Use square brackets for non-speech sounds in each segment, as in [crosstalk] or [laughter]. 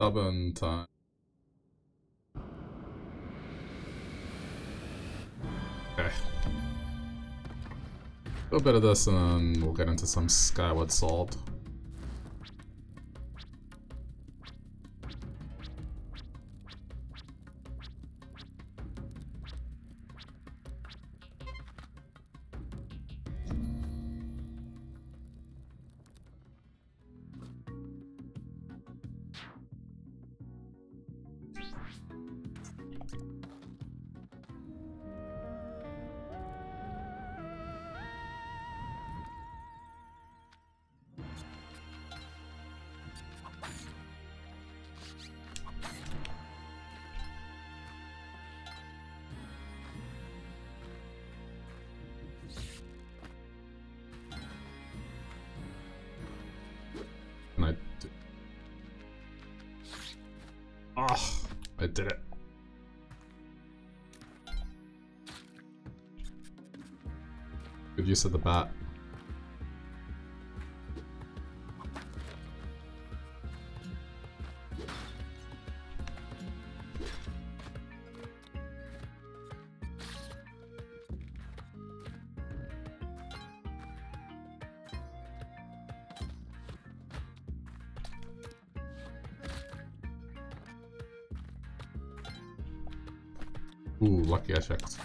Stubborn time. Okay. A little bit of this and then we'll get into some Skyward Sword. Good of the bat. Ooh, lucky I checked.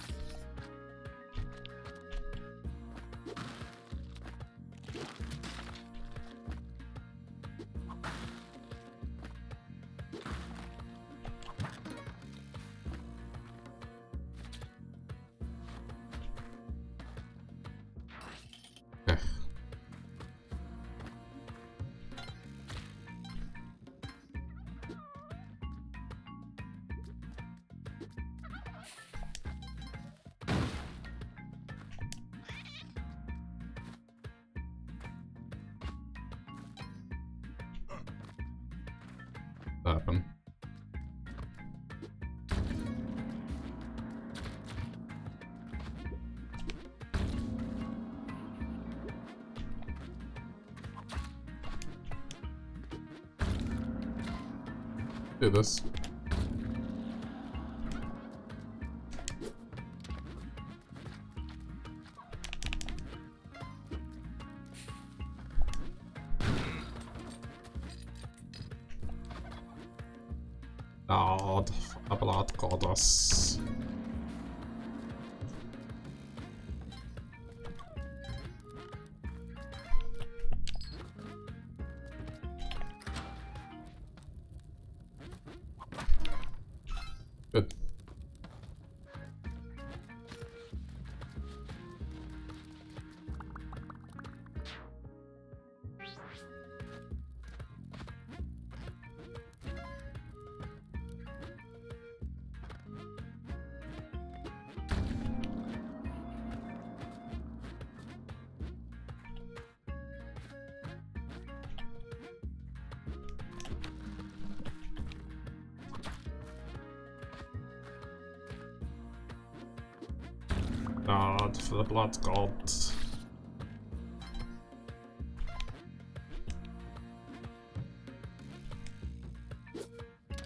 This. Ah, God, Abelat Goddess. God, for the blood god.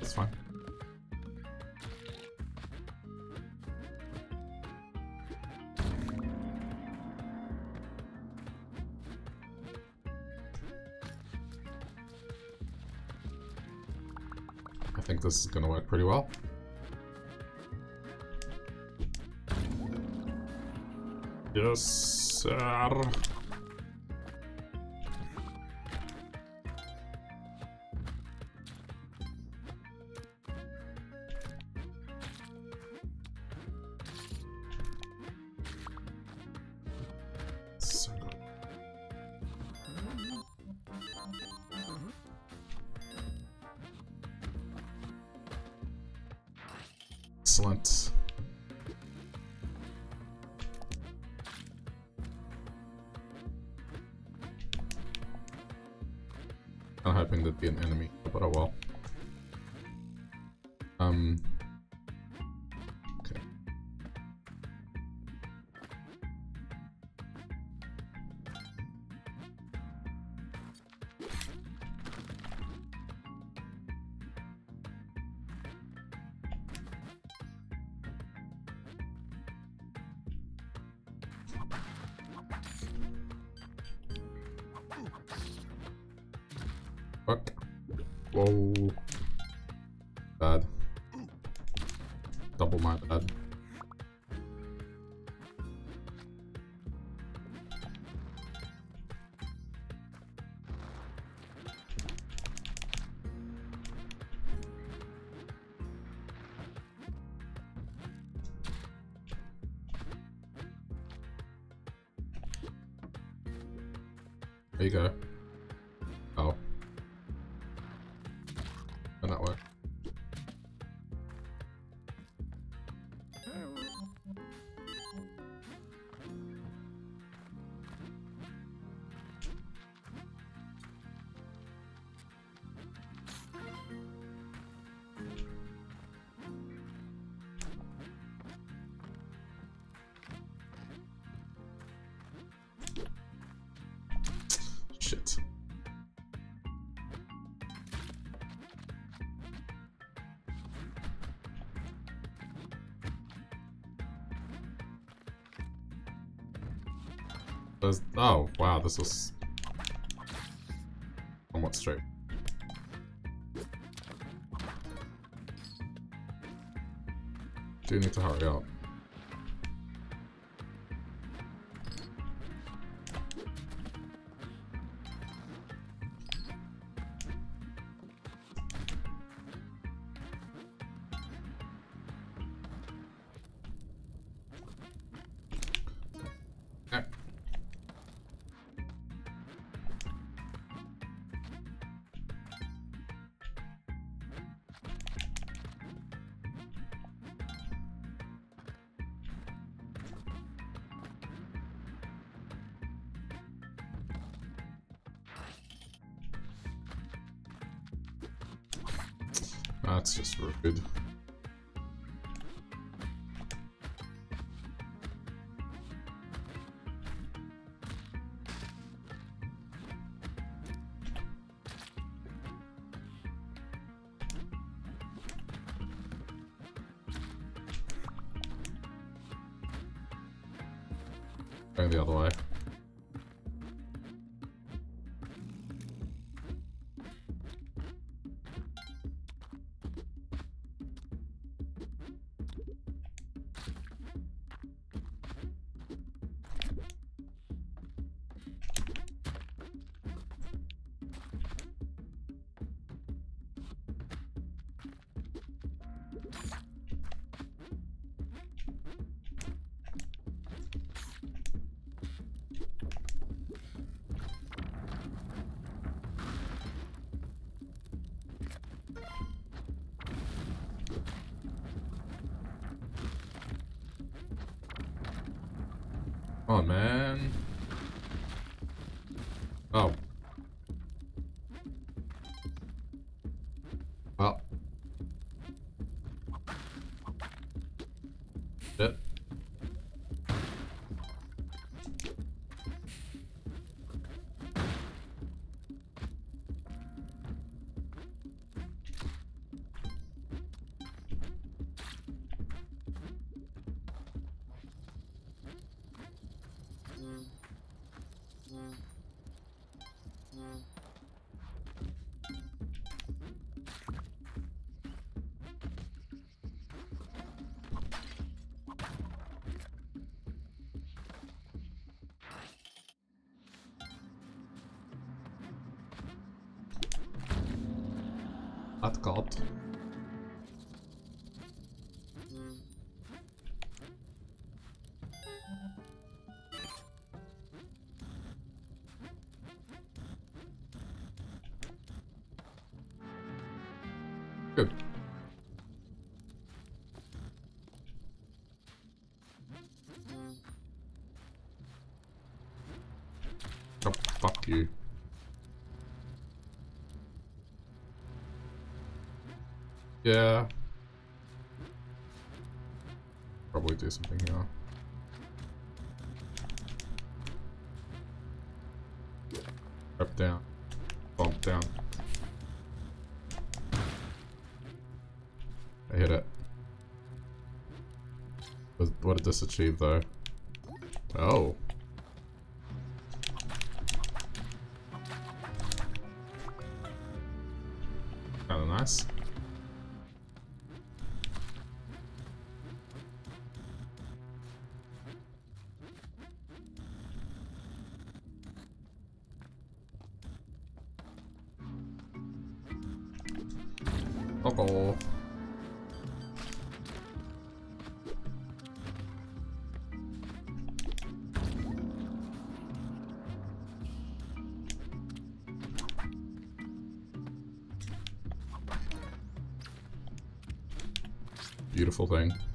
It's fine. I think this is gonna work pretty well. Yes, sir. Oh, wow, this was somewhat straight. Do need to hurry up. That's just rude. That Yeah. Probably do something here. Up, down. Bump, down. I hit it. What- What did this achieve, though? Beautiful thing.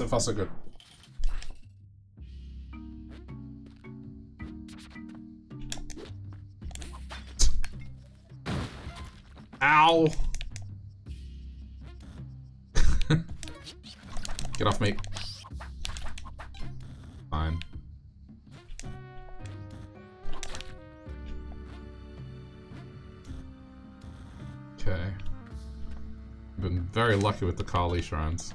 So far so good. Ow! Get off me. Fine. Okay. Been very lucky with the Kali shrines.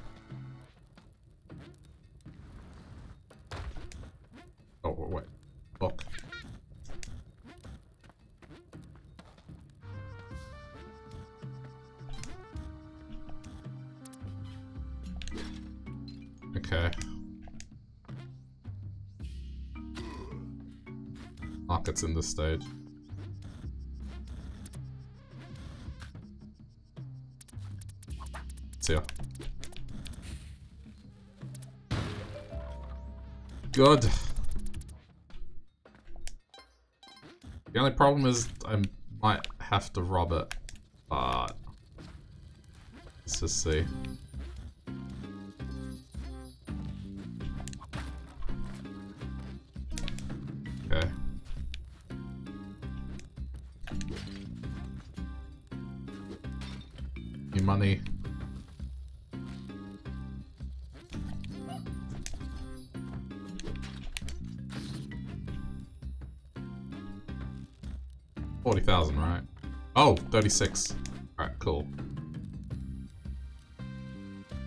Market's in this stage. See Good. The only problem is I might have to rob it, but let's just see. 36. Alright, cool.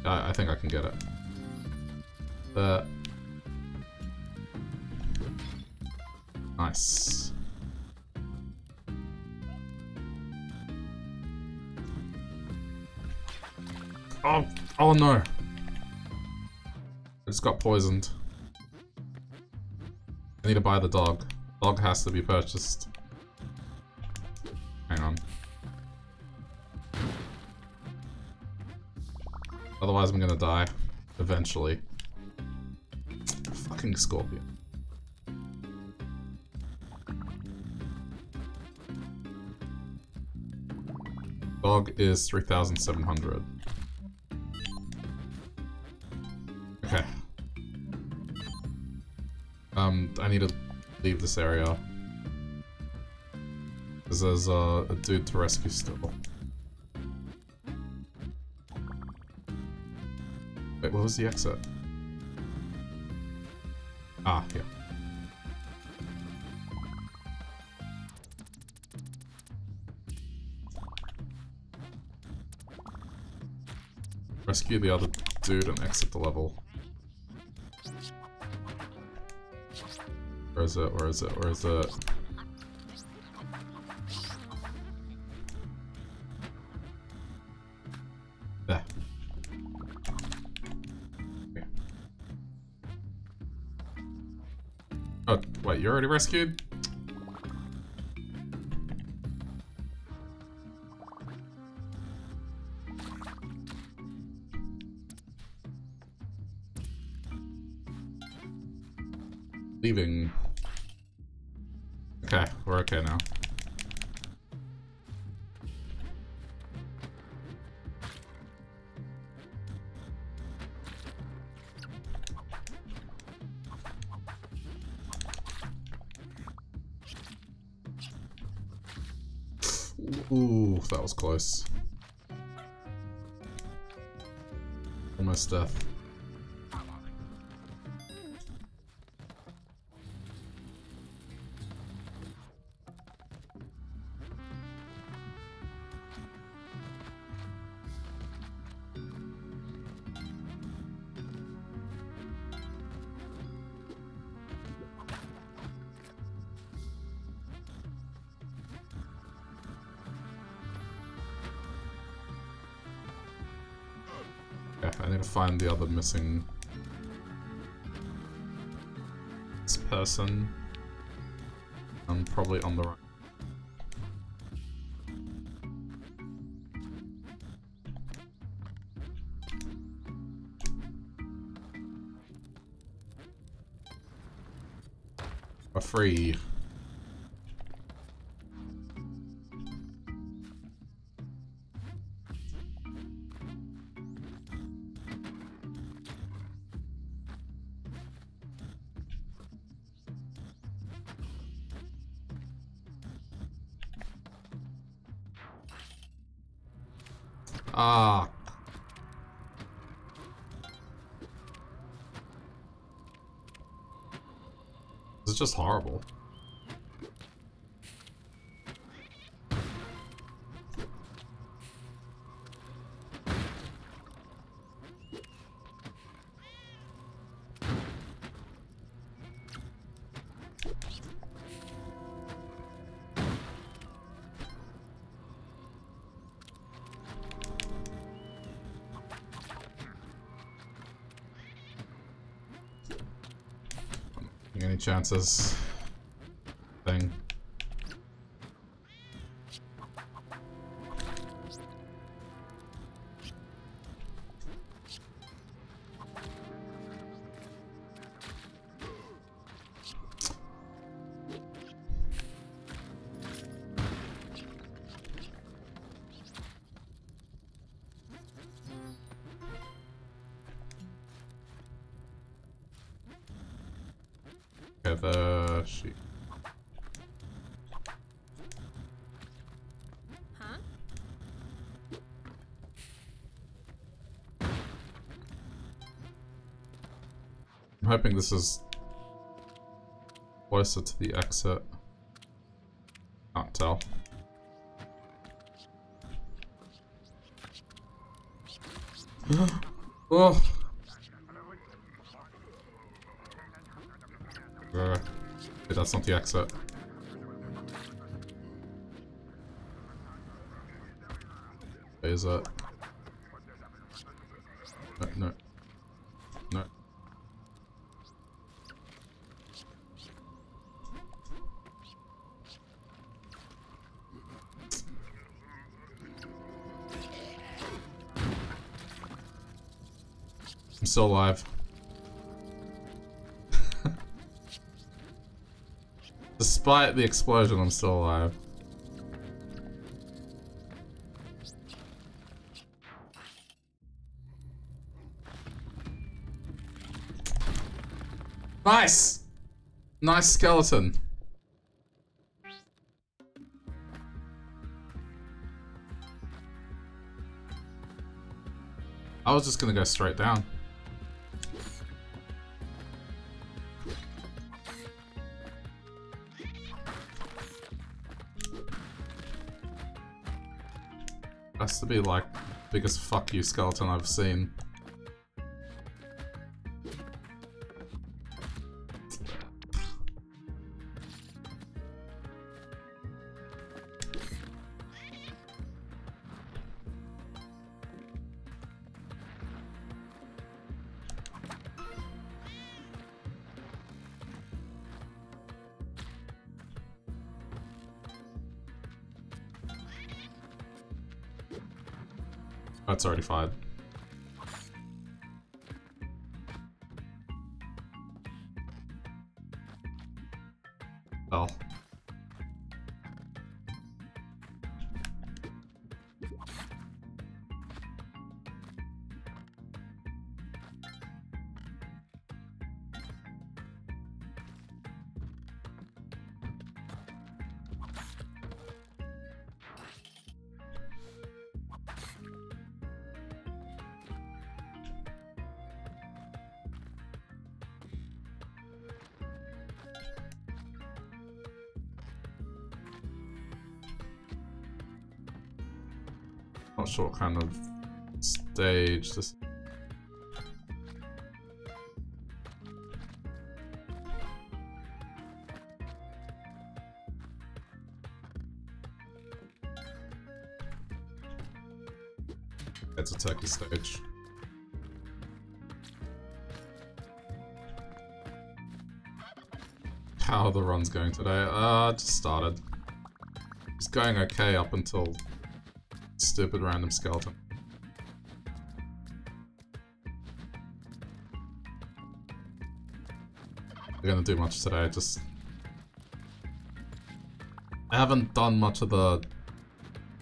I, I think I can get it. The... Nice. Oh, oh no. I just got poisoned. I need to buy the dog. Dog has to be purchased. Die. Eventually. Fucking scorpion. Dog is 3,700. Okay. Um, I need to leave this area. Because there's uh, a dude to rescue still. Wait, what was the exit? Ah, yeah. Rescue the other dude and exit the level. Where is it? Where is it? Where is it? Already rescued? Leaving. Okay, we're okay now. Close. Almost death. The other missing this person. I'm probably on the right. A free. Just horrible. Chances hoping this is closer to the exit. Can't tell. [gasps] oh! Uh, that's not the exit. Is it? No, no. No. I'm still alive. Despite the explosion, I'm still alive. Nice! Nice skeleton. I was just gonna go straight down. To be like biggest fuck you skeleton I've seen. That's already fine. Stage this It's a turkey stage. How are the run's going today? Uh, just started. It's going okay up until stupid random skeleton. Gonna do much today, just... I haven't done much of the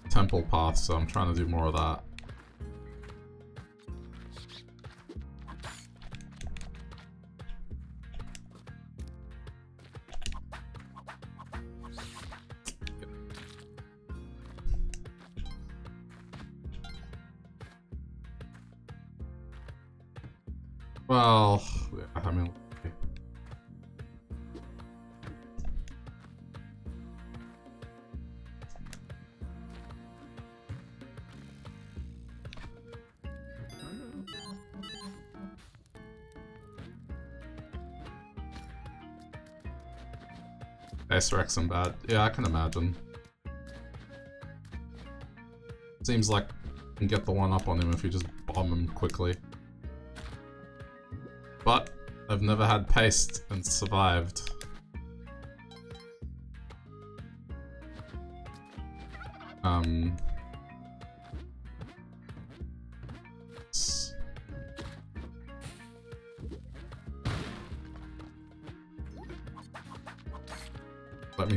temple path, so I'm trying to do more of that. Ace Rexham bad. Yeah, I can imagine. Seems like you can get the one up on him if you just bomb him quickly. But I've never had paste and survived.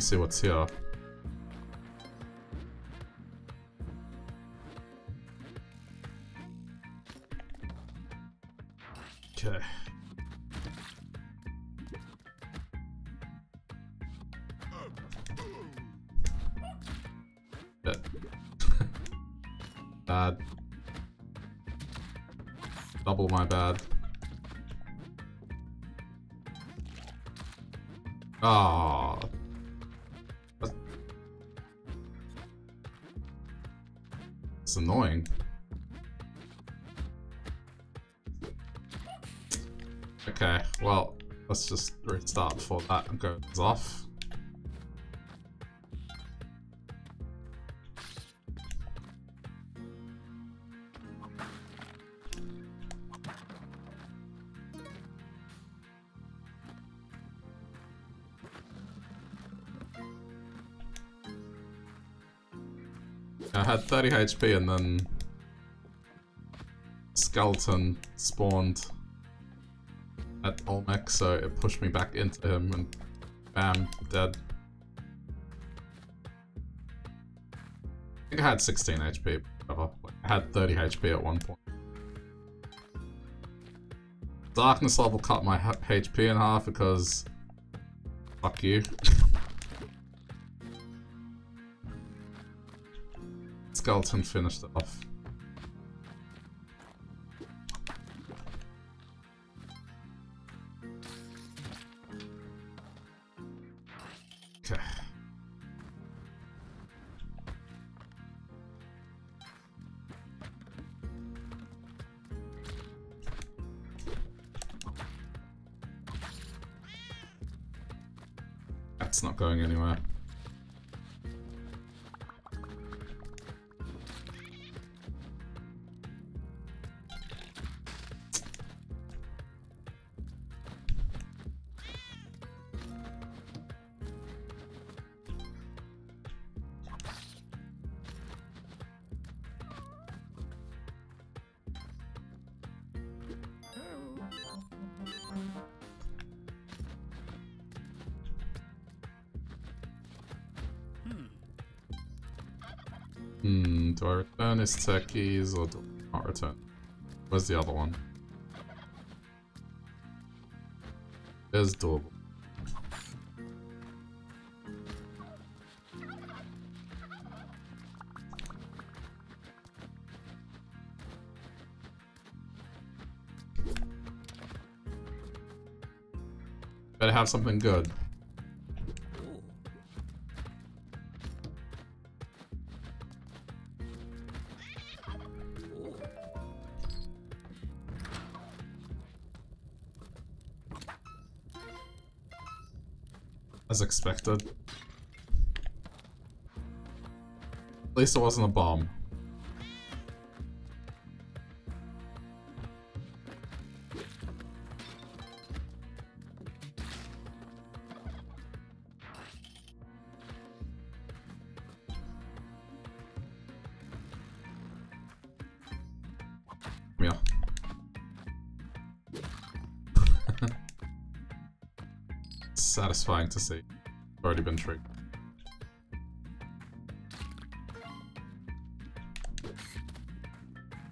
See what's here. Before that goes off. I had 30 HP and then skeleton spawned Olmec, so it pushed me back into him and bam, dead. I think I had 16 HP, whatever. I had 30 HP at one point. Darkness level cut my HP in half because... Fuck you. [laughs] Skeleton finished it off. Hmm, do I return his turkeys or do I not return? Where's the other one? There's doable. Better have something good. At least it wasn't a bomb. Yeah. [laughs] satisfying to see. Already been tricked.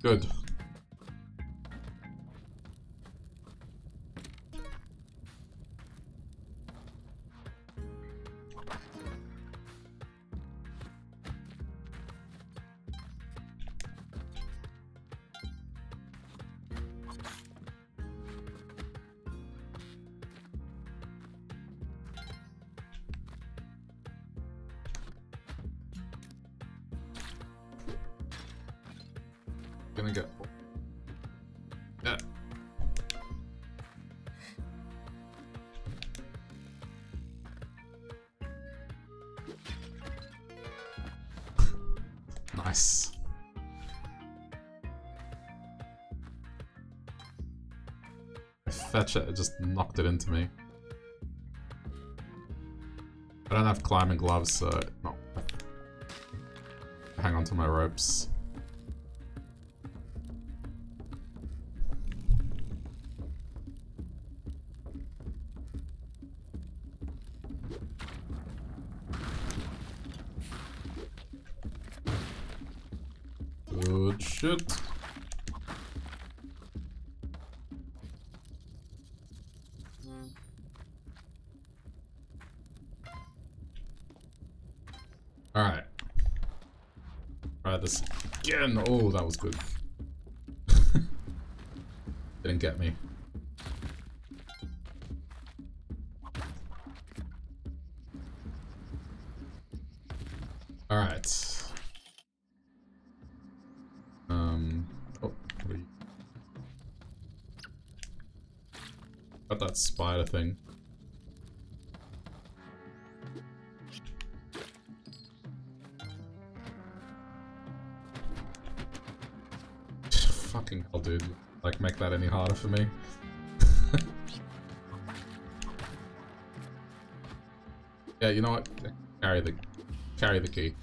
Good. I fetch it, it just knocked it into me. I don't have climbing gloves, so no. Hang on to my ropes. Was good. [laughs] Didn't get me. Alright. Um. Oh. Got that spider thing. Fucking hell, dude. Like, make that any harder for me. [laughs] yeah, you know what? Carry the, carry the key.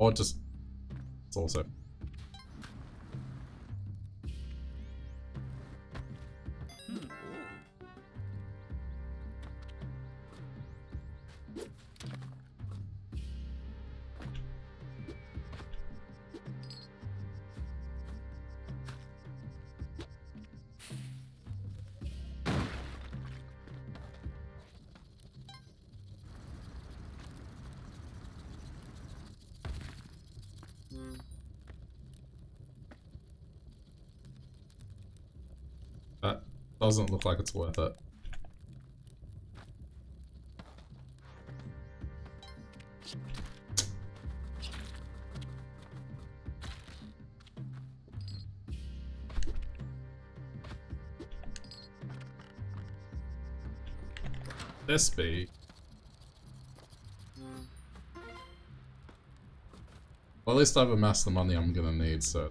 Or just... It's also... doesn't look like it's worth it. This be. Well, at least I've amassed the money I'm gonna need, so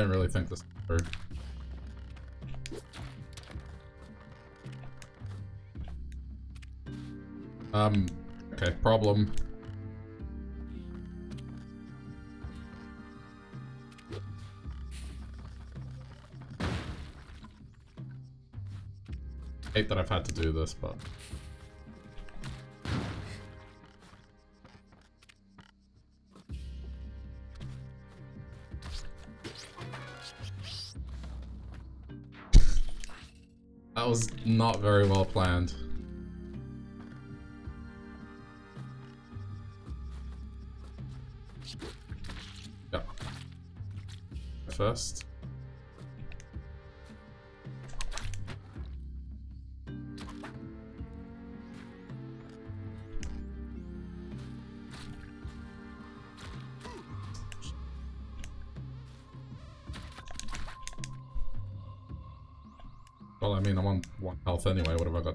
didn't really think this through. Um, okay, problem. Hate that I've had to do this, but... very well planned. Yep. First.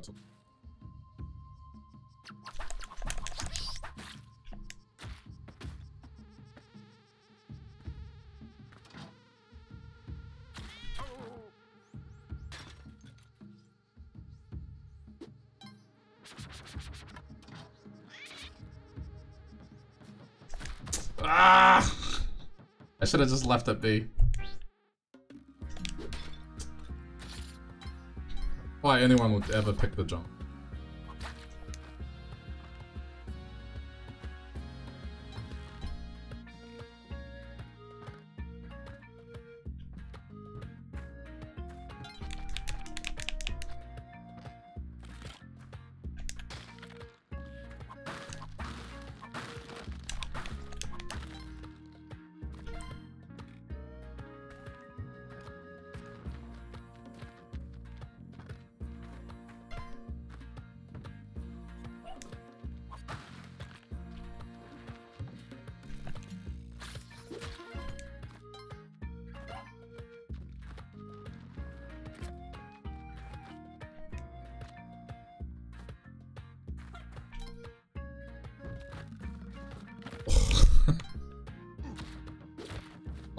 To... Ah! I should have just left it be. Why anyone would ever pick the jump.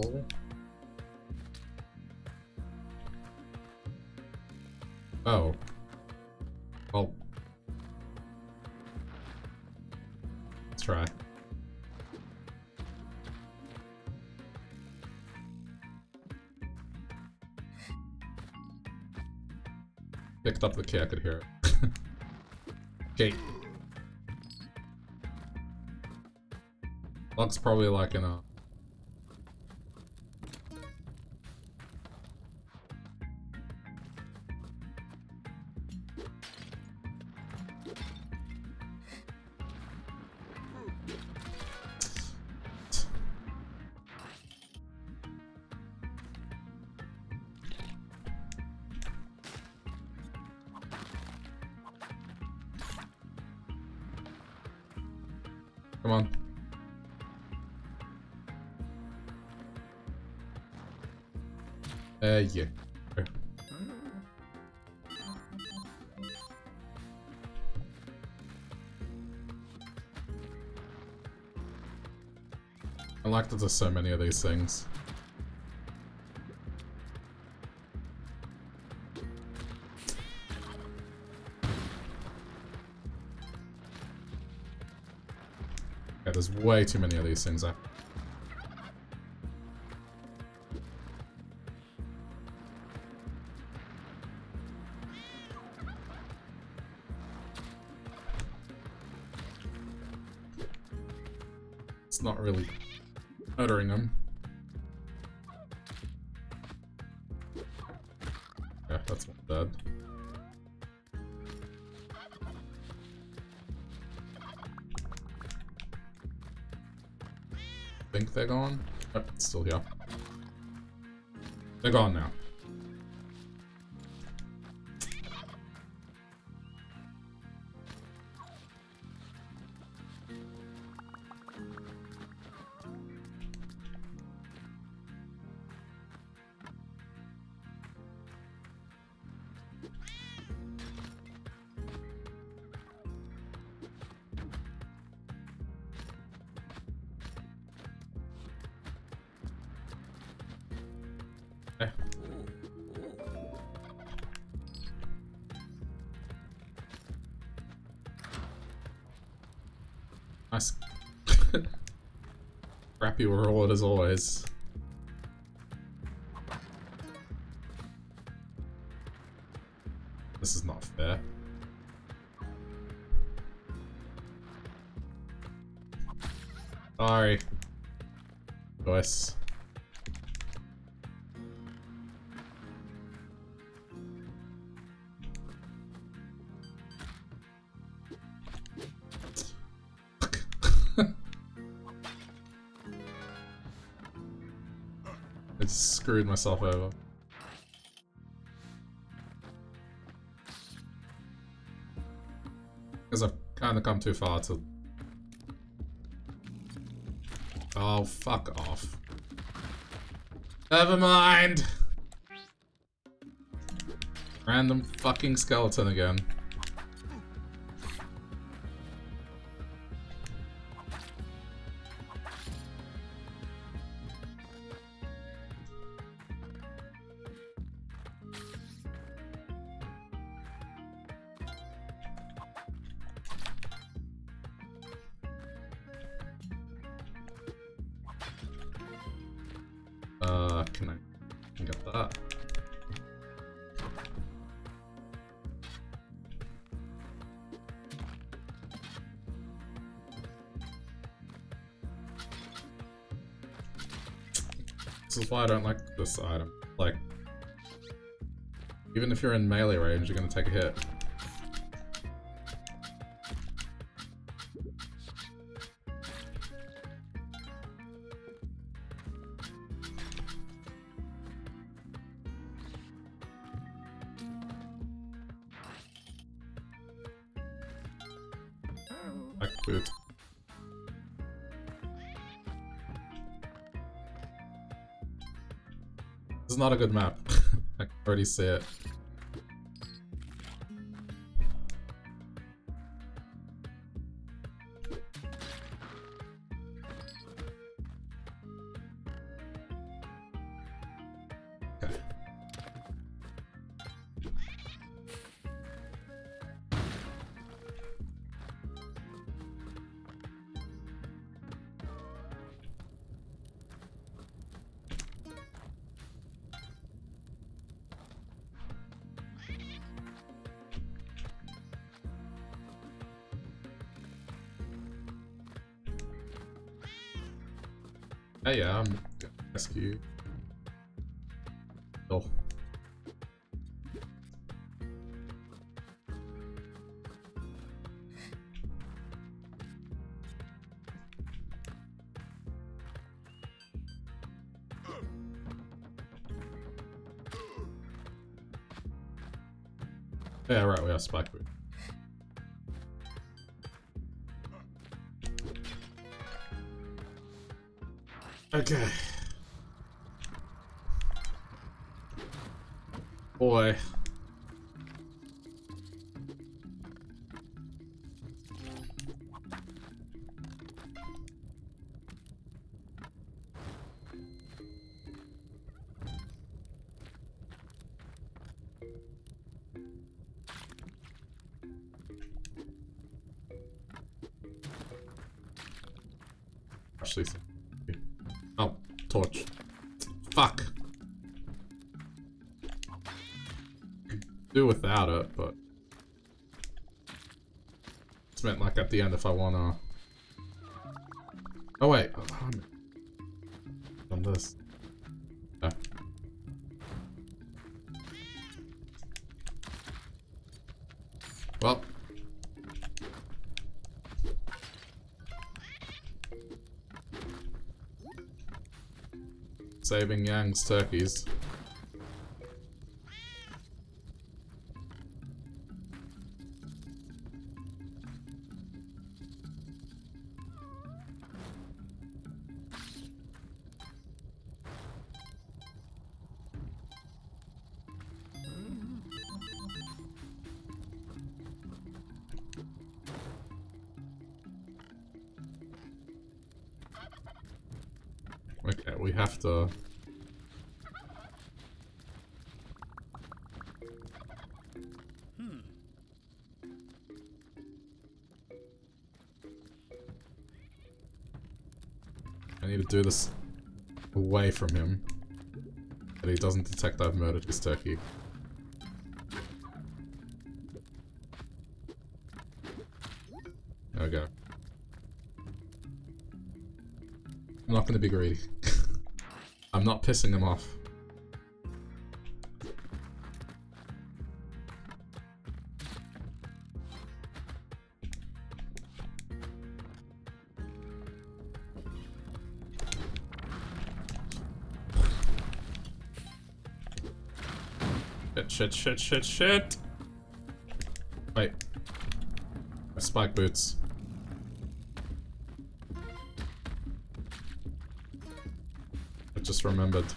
Possible. Oh. Well. Let's try. Picked up the key, I could hear it. [laughs] okay. Looks probably like in a... That there's so many of these things. Yeah, there's way too many of these things. I Crappy world as always. Screwed myself over. Because I've kind of come too far to... Oh, fuck off. Never mind! Random fucking skeleton again. This is why I don't like this item. Like, even if you're in melee range, you're gonna take a hit. Not a good map. [laughs] I already see it. Yeah, right, we have spike boot. Okay. Boy. The end if I wanna. Oh wait, on this. Well. Saving Yang's turkeys. Okay, we have to... Hmm. need to do this away from him. That he doesn't detect I've murdered his turkey. Go. I'm not gonna be greedy. I'm not pissing him off. Shit, shit, shit, shit, Wait. My spike boots. Just remembered. [laughs]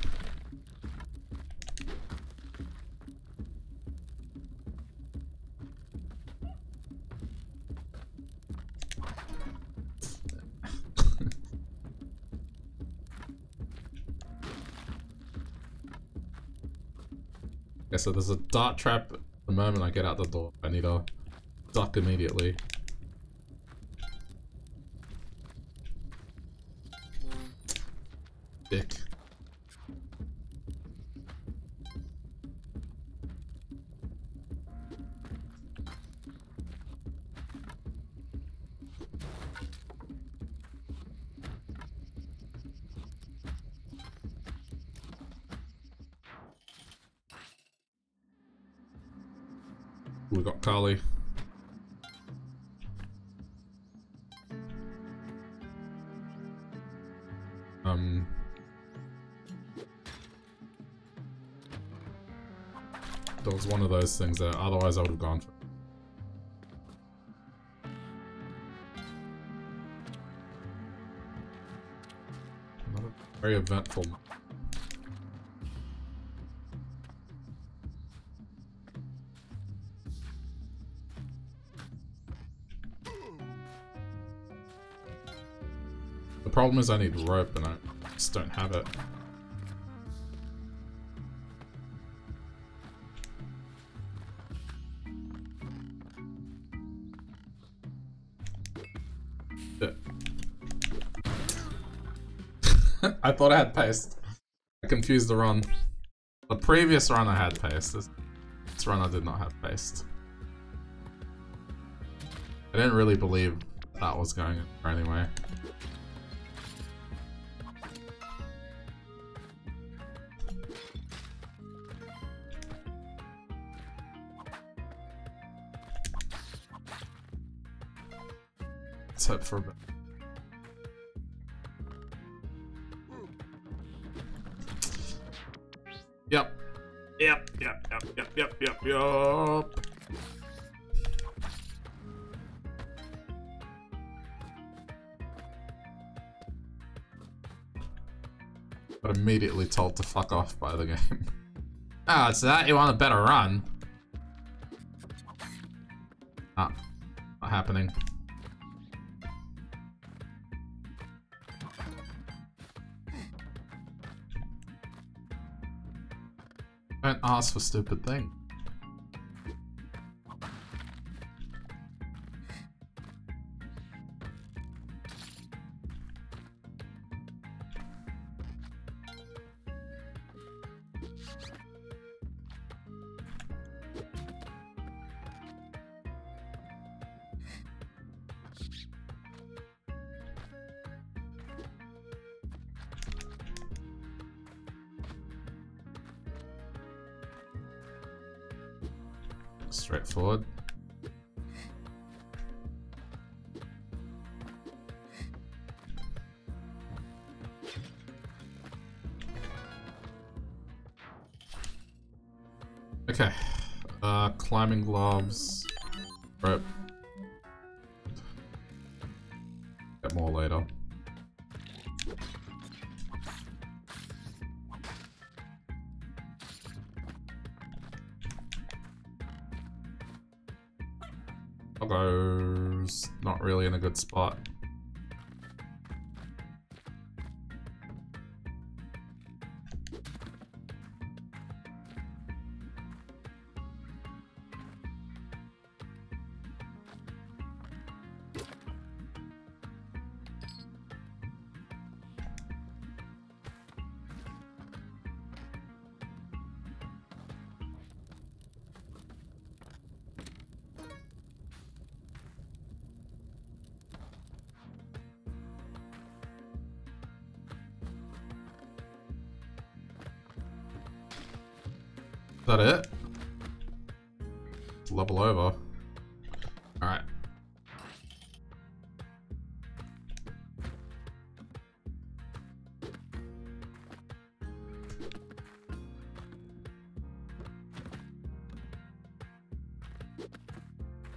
Okay, so there's a dart trap the moment I get out the door. I need to duck immediately. We got Kali. Um. Was one of those things that otherwise I would have gone for Very eventful. Problem is I need rope and I just don't have it. [laughs] I thought I had paste. I confused the run. The previous run I had paste. This, this run I did not have paste. I didn't really believe that was going anyway. Let's for a bit. Yep. Yep, yep, yep, yep, yep, yep, yep. But immediately told to fuck off by the game. [laughs] Ah, oh, it's that? You want a better run? Don't for stupid things. Good spot. That it? Level over. Alright.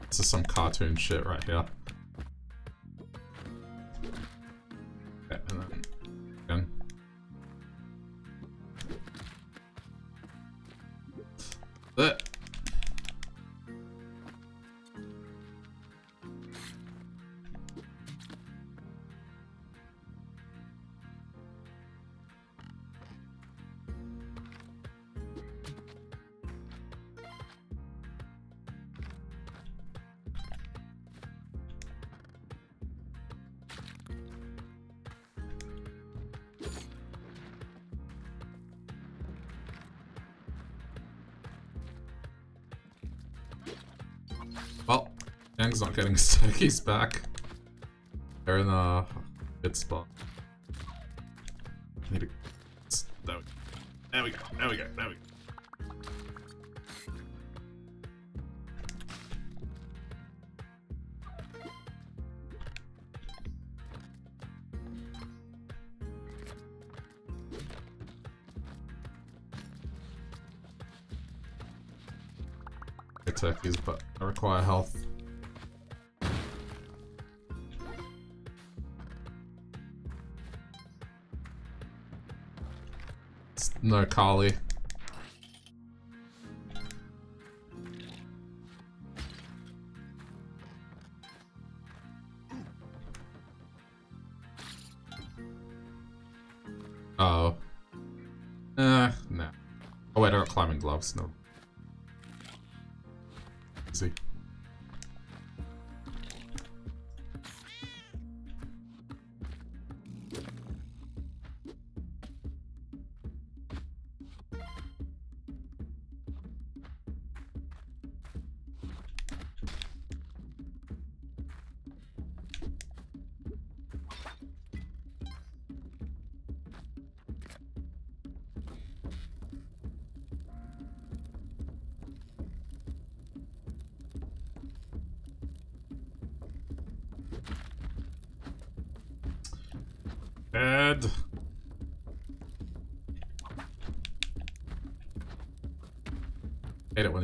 This is some cartoon shit right here. Not getting [laughs] his turkeys back. They're in a good spot. Need to... There we go. There we go. There we go. turkeys, but I require health. No, Kali. Oh. Uh, no. Oh wait, I got climbing gloves, no. See.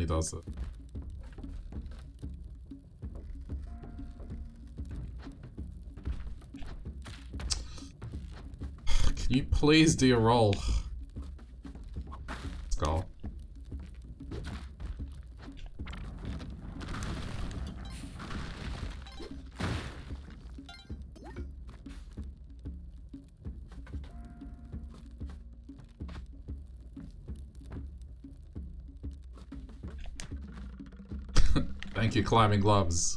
Does it. Can you please do your roll? Thank you, climbing gloves.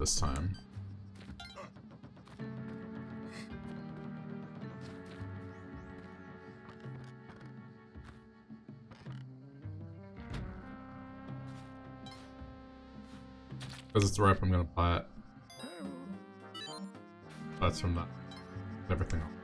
This time. Because it's rope, I'm gonna buy it. That's from that. Everything else.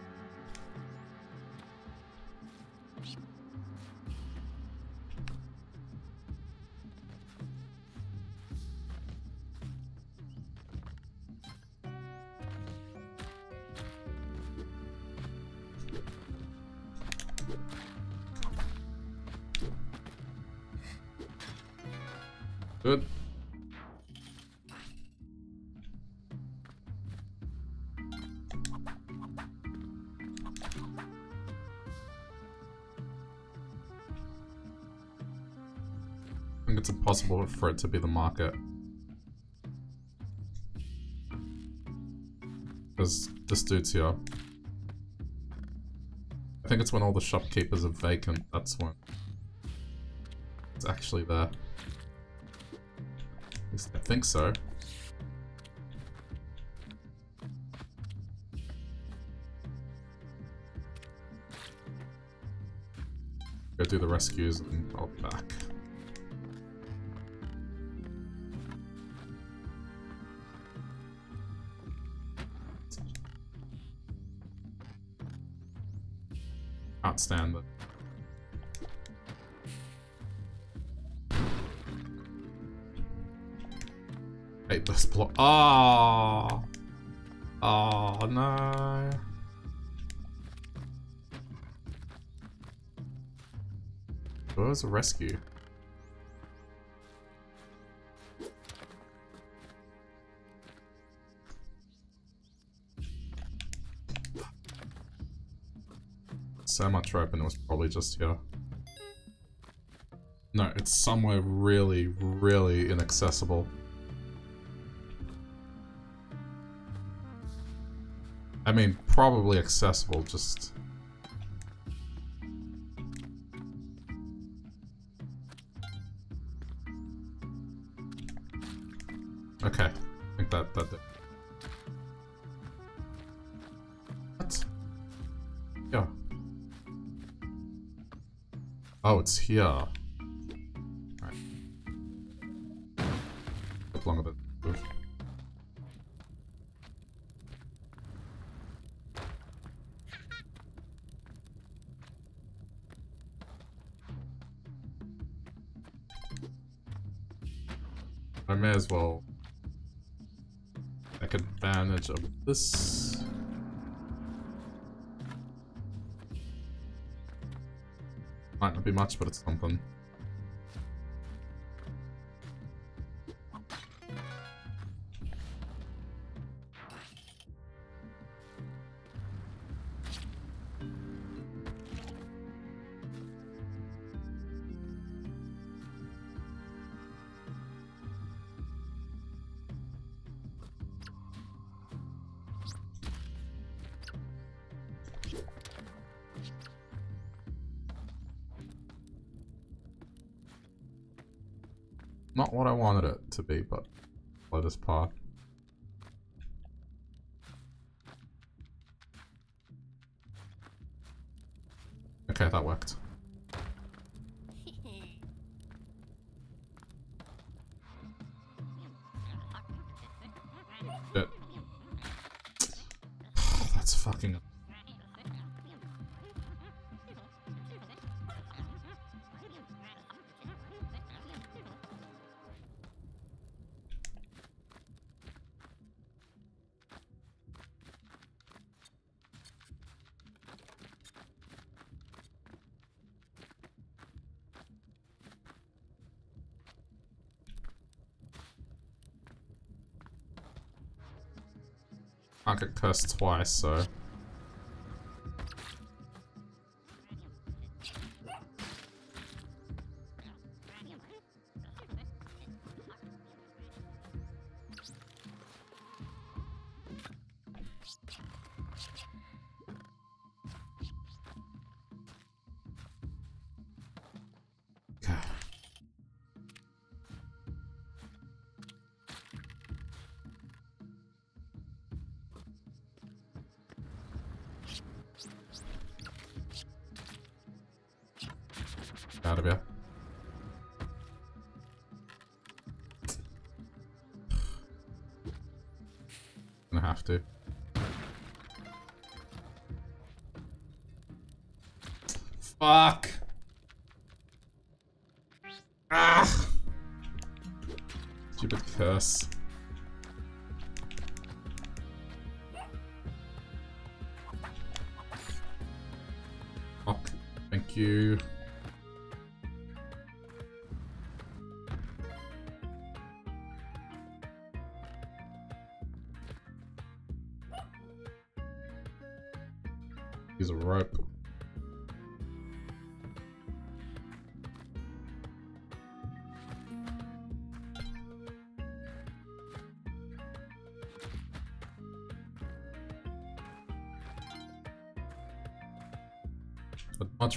For it to be the market. Because this dude's here. I think it's when all the shopkeepers are vacant, that's when. it's actually there. I think so. Go do the rescues and I'll be back. Can't stand it. This block. Oh! Oh no. Where was a rescue? So much rope and it was probably just here. No, it's somewhere really, really inaccessible. I mean, probably accessible, just... here. Longer than move. I may as well take advantage of this. Might not be much, but it's something. To be, but let us part. Can't get cursed twice, so...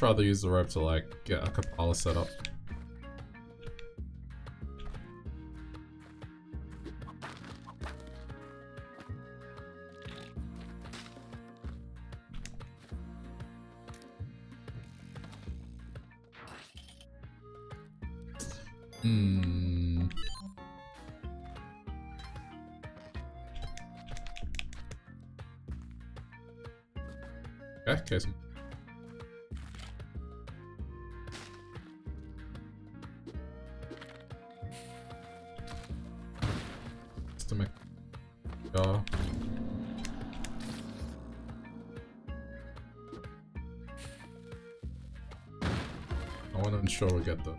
much rather use the rope to like get a Kapala set up. Hmm. Okay, okay. So the.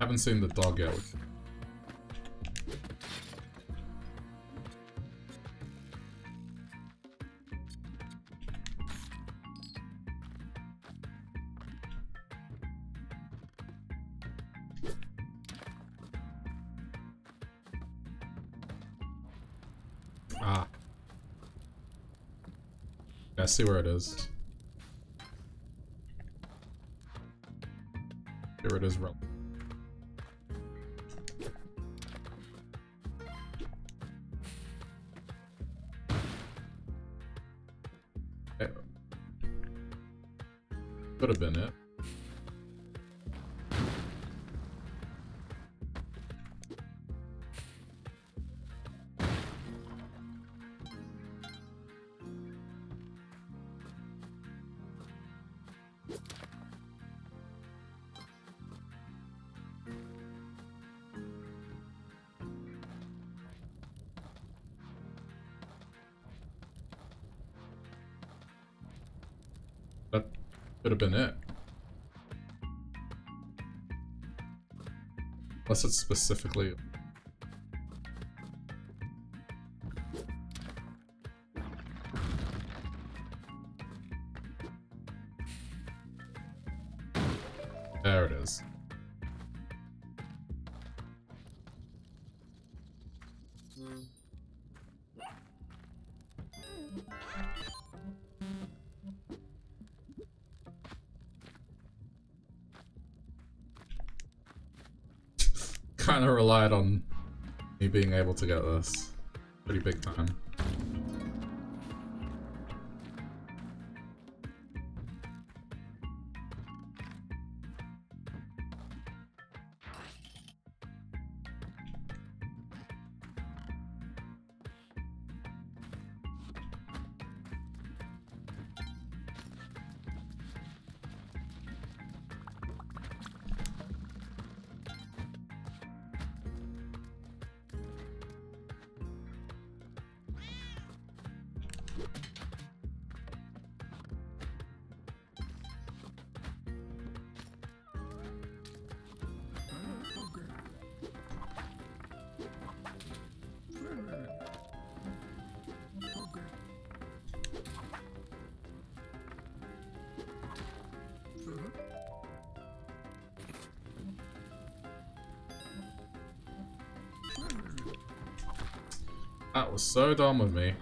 Haven't seen the dog yet. See where it is. Here it is. Eh, Could have been it. Unless it's specifically... relied on me being able to get this. Pretty big time. That was so dumb of me.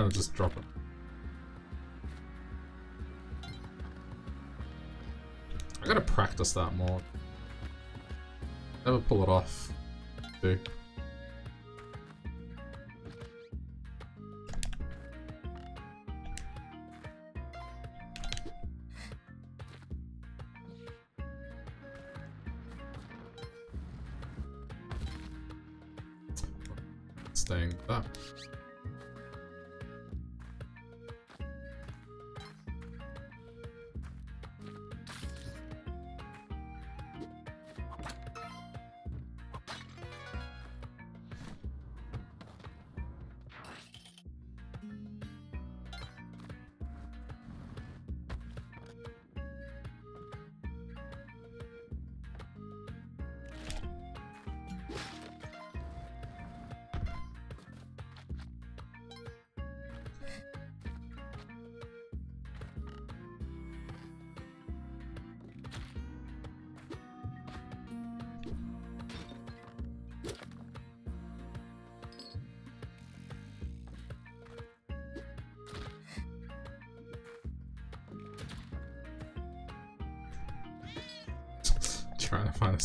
To just drop it. I gotta practice that more. Never pull it off. Dude.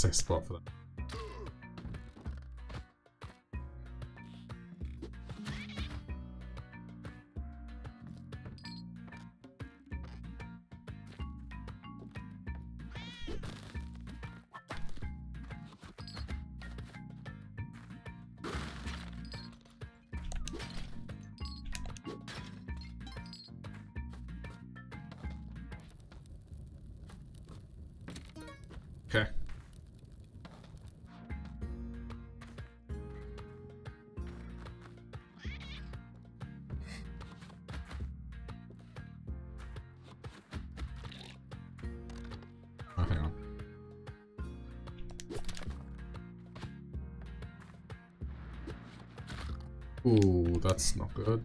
Safe spot for that. Ooh, that's not good.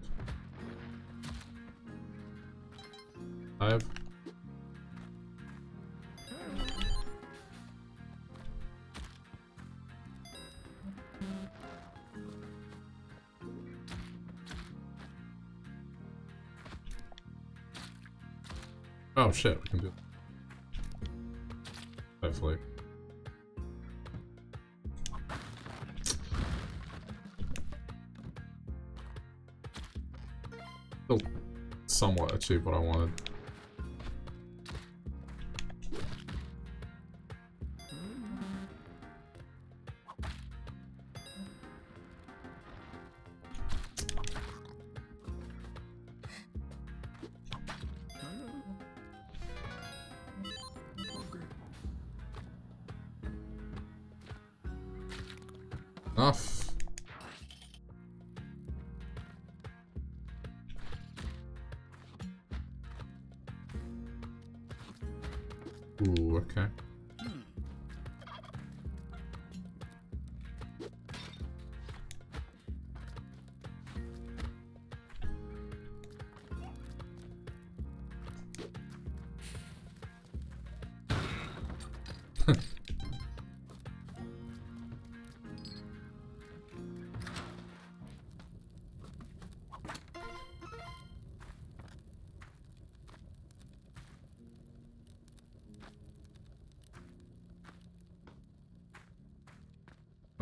Achieved what I wanted.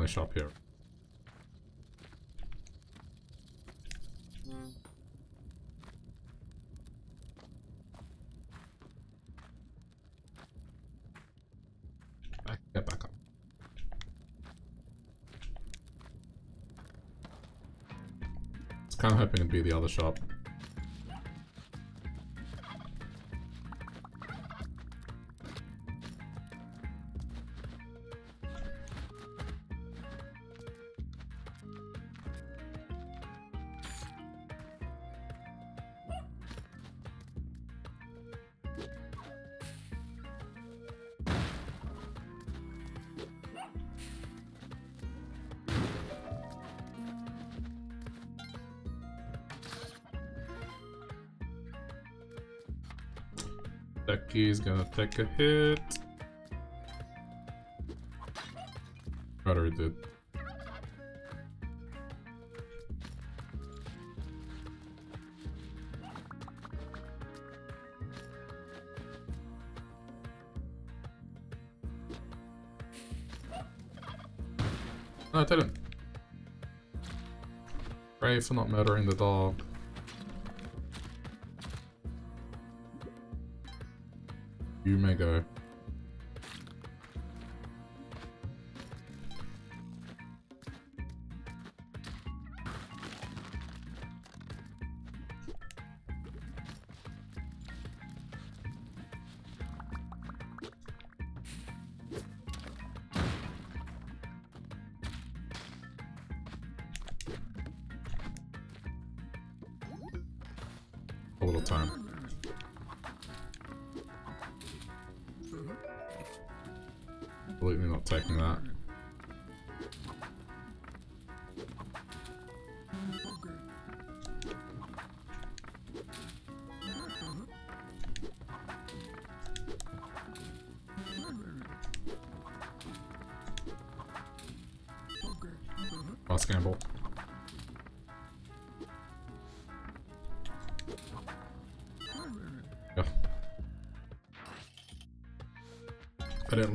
Shop here. Back, get back up. It's kind of hoping it'd be the other shop. He's gonna take a hit. Cutter did. No, I didn't. Pray for not murdering the dog. You may go.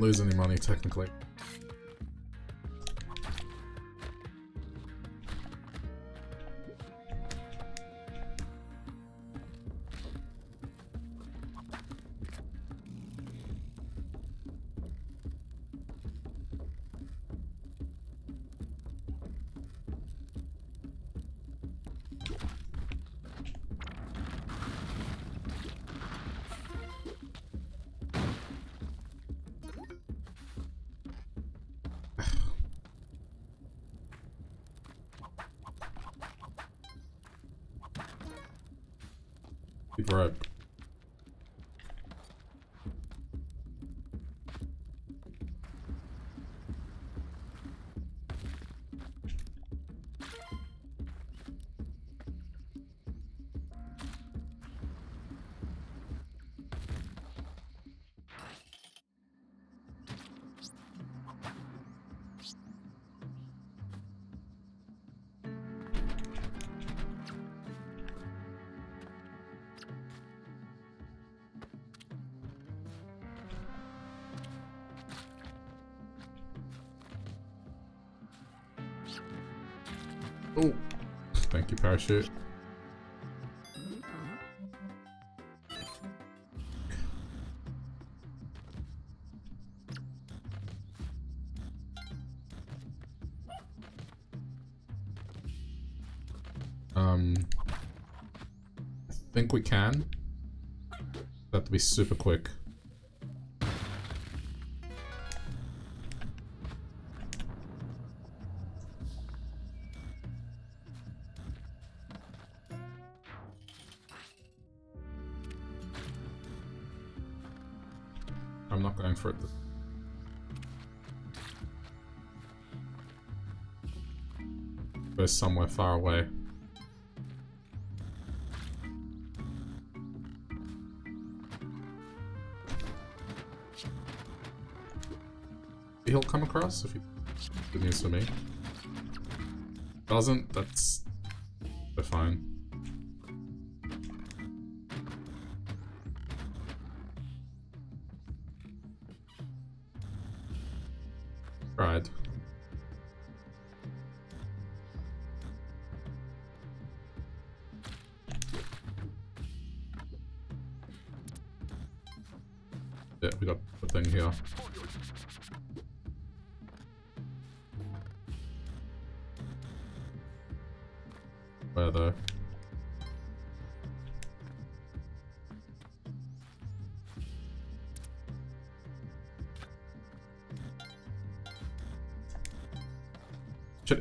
Lose any money technically. Parachute. Um, I think we can. That to be super quick. For it. Go somewhere far away. He'll come across if he good news for me. Doesn't, that's they're fine.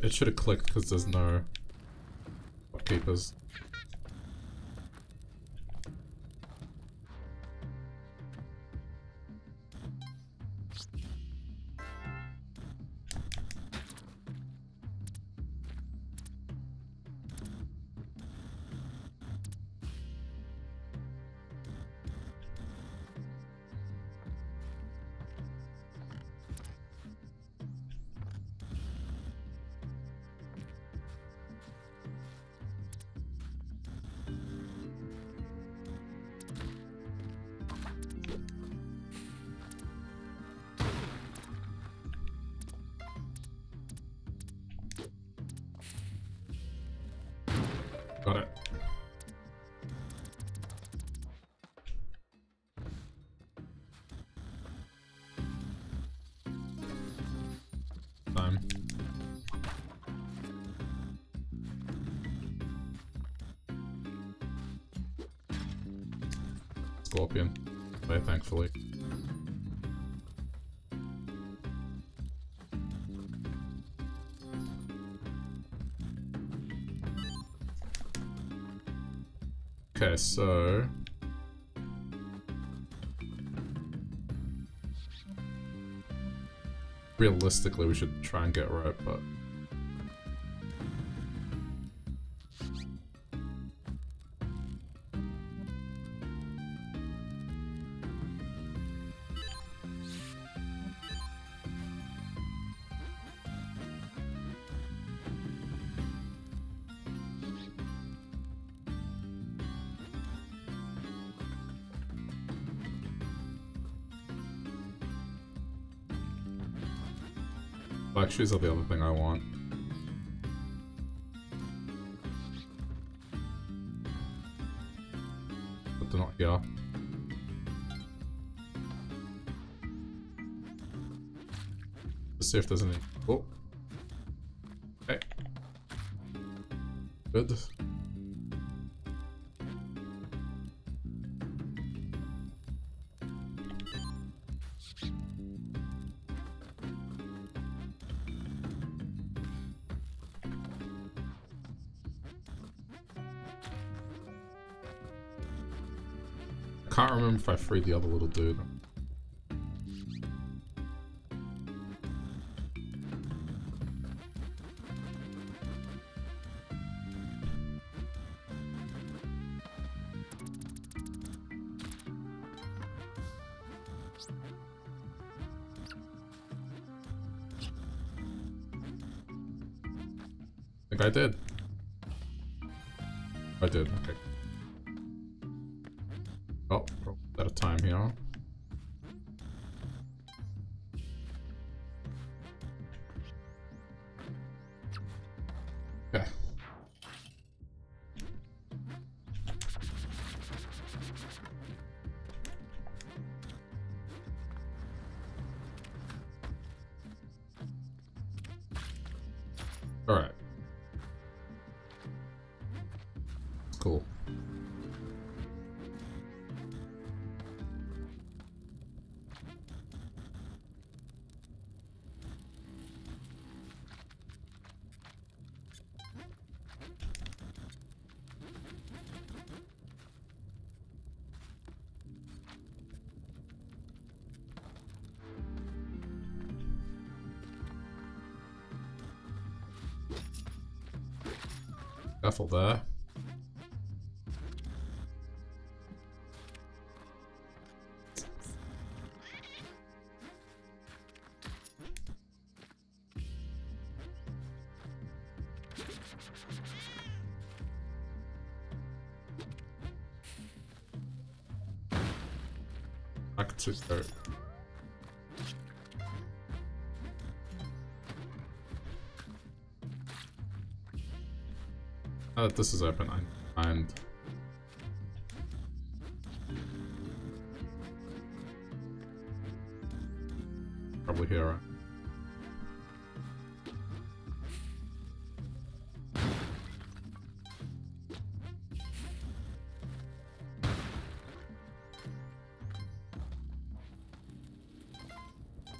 It should have clicked because there's no keepers. Okay, so... Realistically, we should try and get right, but... Shoes are the other thing I want. But they're not here. Let's see if there's any... Oh. Okay. Good. The other little dude. Think I did. I did, okay. Careful there. To start. That this is open, I and probably here. Right?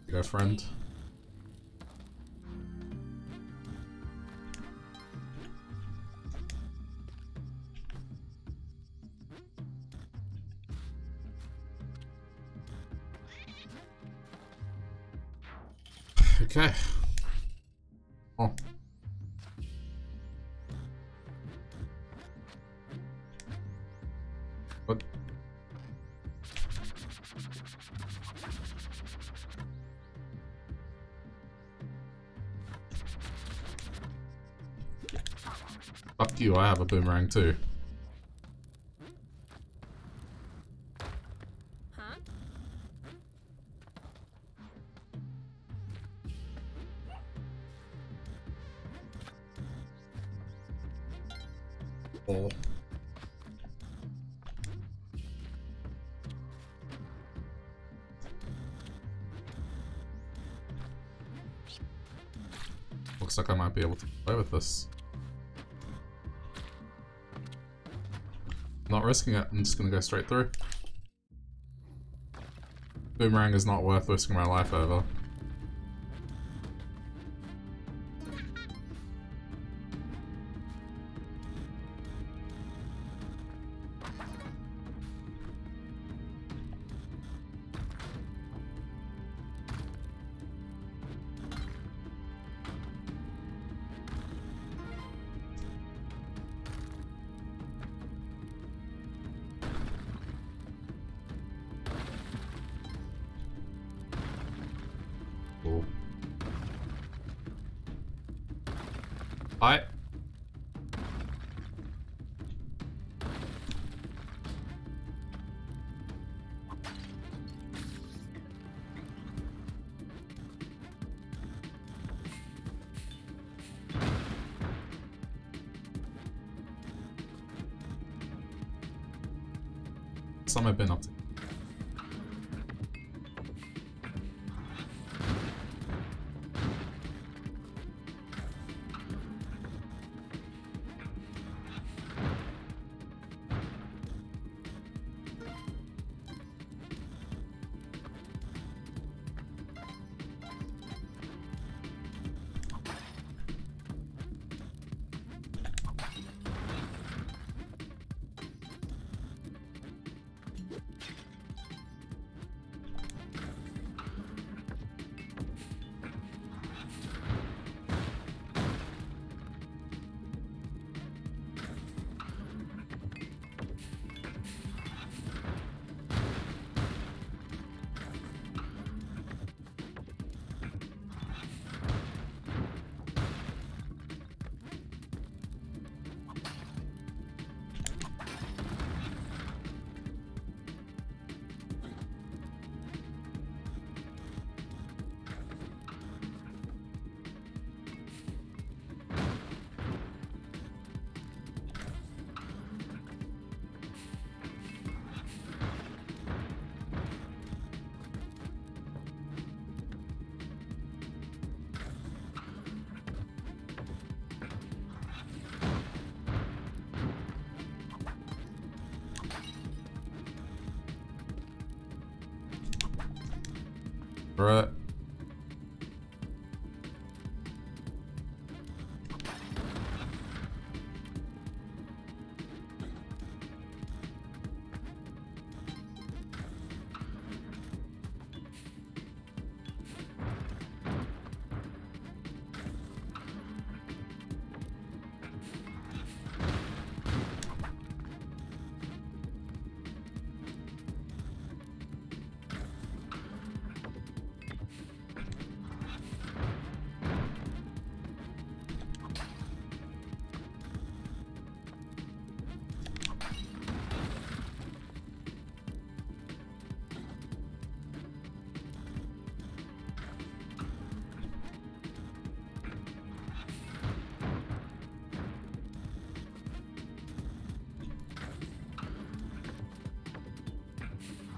Go, friend. Okay. Oh. What? Fuck you, I have a boomerang too. be able to play with this. Not risking it, I'm just gonna go straight through. Boomerang is not worth risking my life over. Some I've been up to.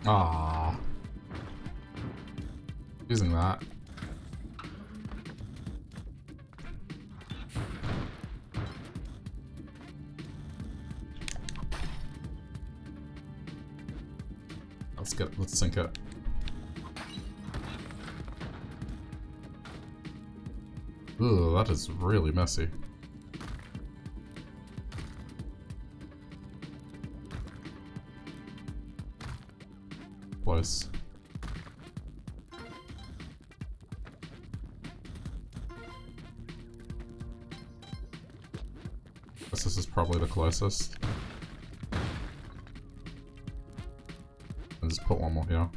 Ah. Using that. Let's get let's sink it. Ooh, that is really messy. Close. Guess this is probably the closest. And just put one more here.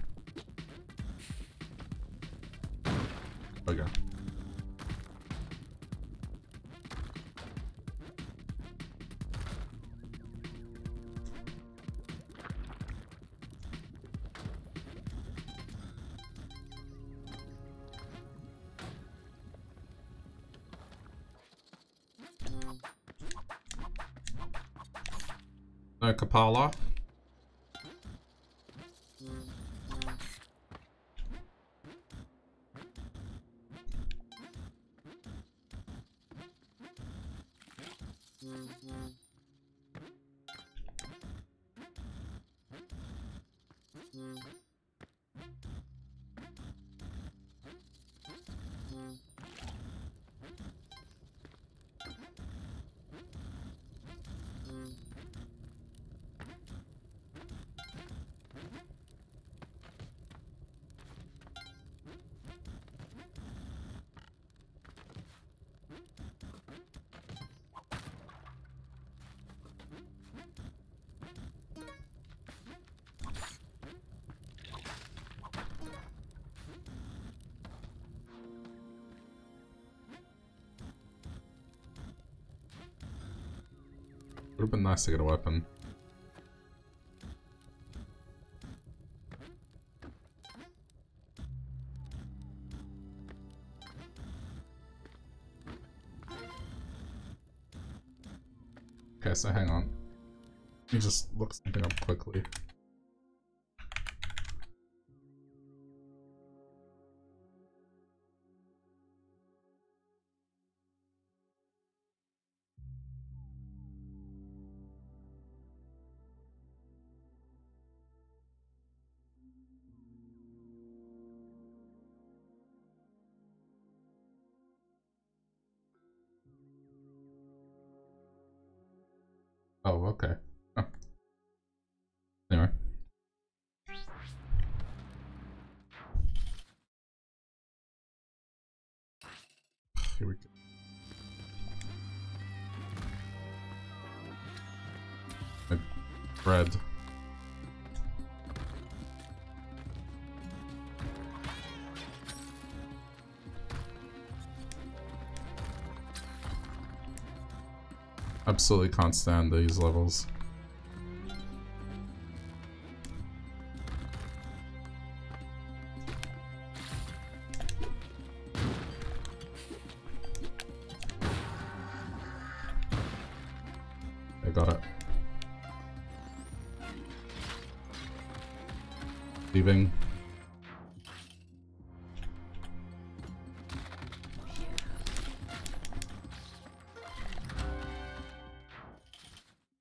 Kapala. To get a weapon. Okay, so hang on. Let me just look something up quickly. Absolutely can't stand these levels. I got it. Leaving.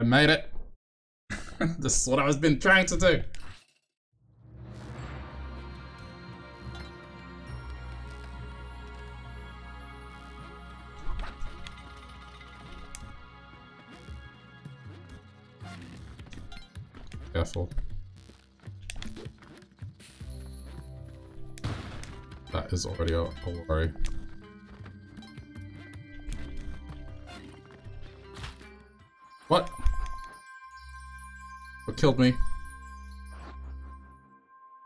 Made it. [laughs] this is what I was been trying to do. Careful. That is already a, a worry. Killed me?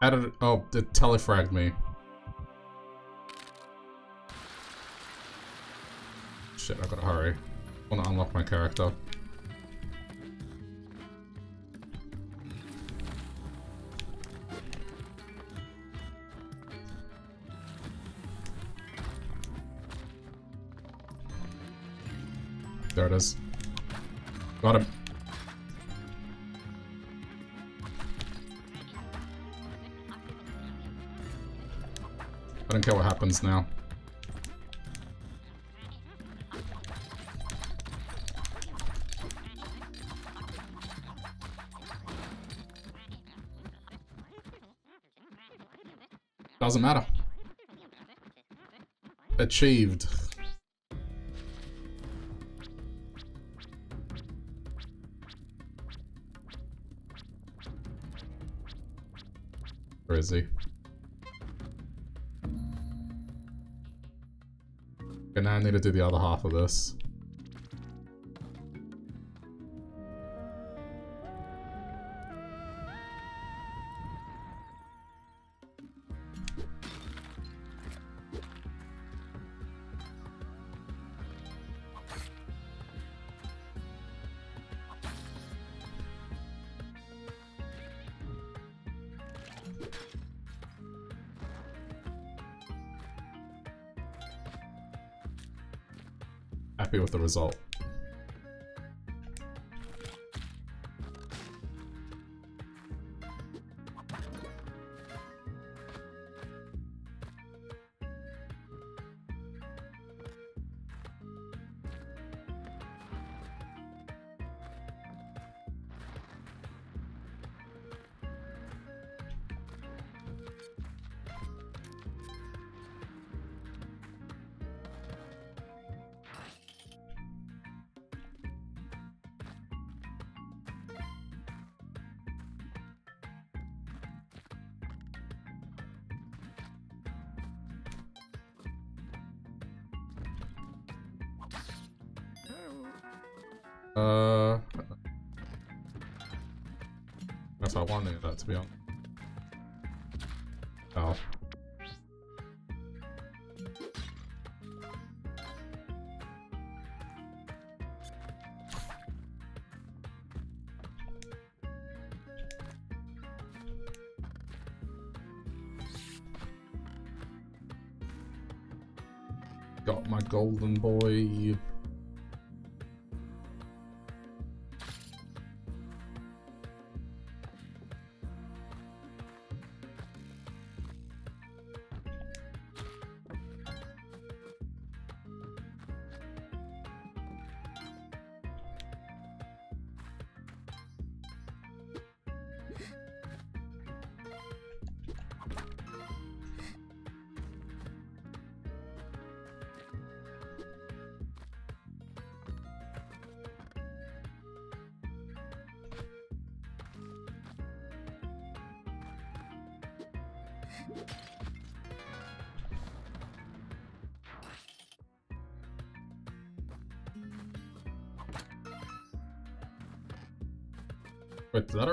How did oh, it telefragged me. Shit, I gotta hurry. I wanna unlock my character. There it is. Got him. I don't care what happens now. Doesn't matter. Achieved. Where is he? I need to do the other half of this. Result. to be on. Oh. Got my golden boy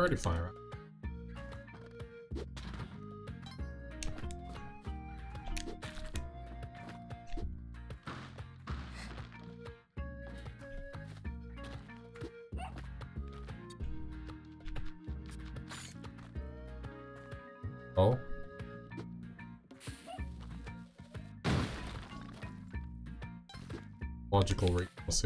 already fire up? Oh. Logical recourse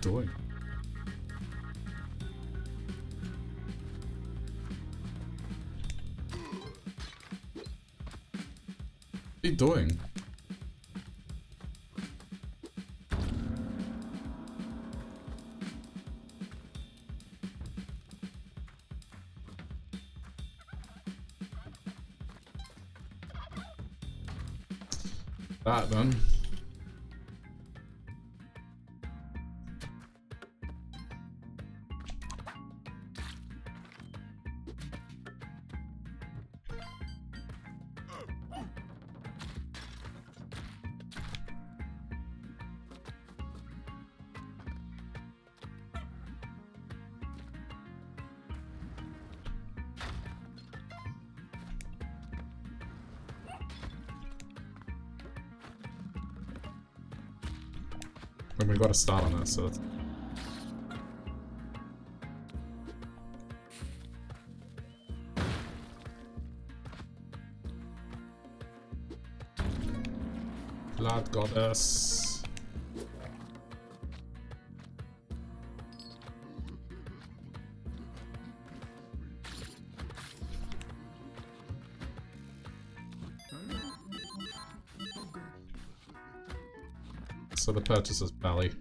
Doing? What's he doing? That then. Got a start on that, so that's... Blood goddess. The purchase is belly.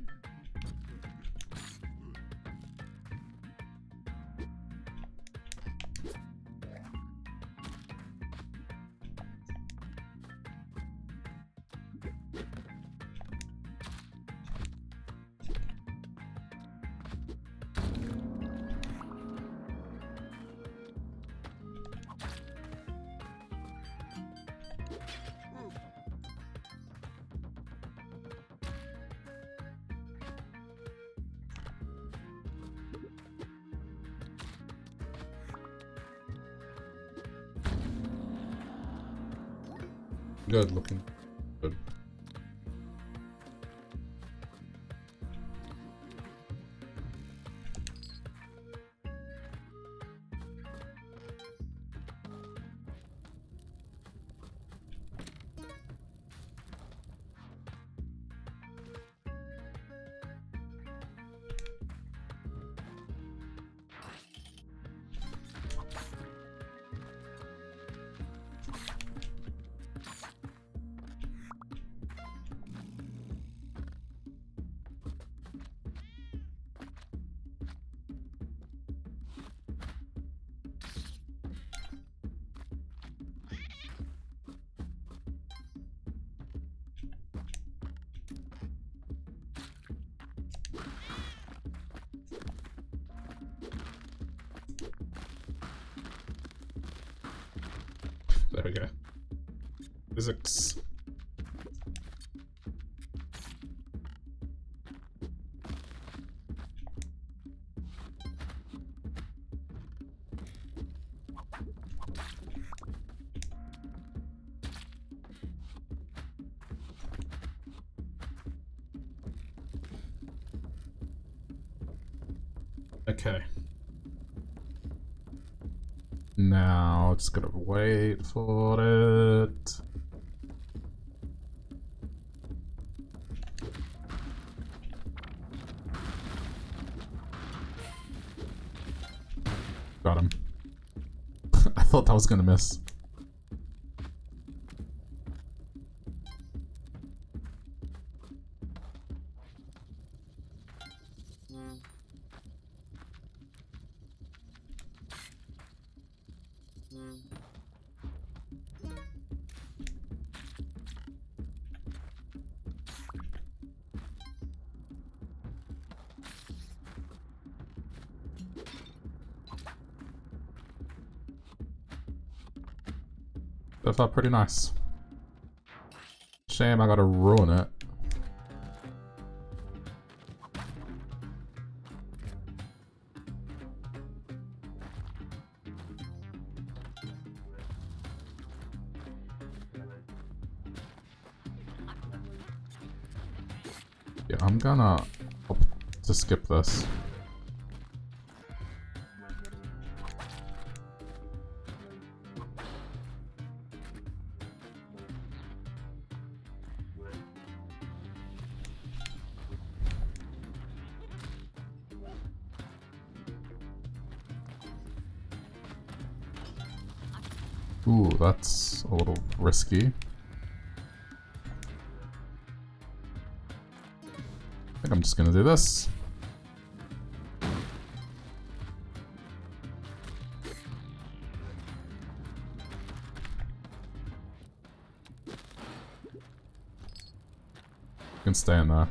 Good looking. Physics. Okay. Now, just gotta wait for it. Thought that was gonna miss. Felt pretty nice. Shame I gotta ruin it. Yeah, I'm gonna to skip this. Ooh, that's a little risky. I think I'm just gonna do this. You can stay in there.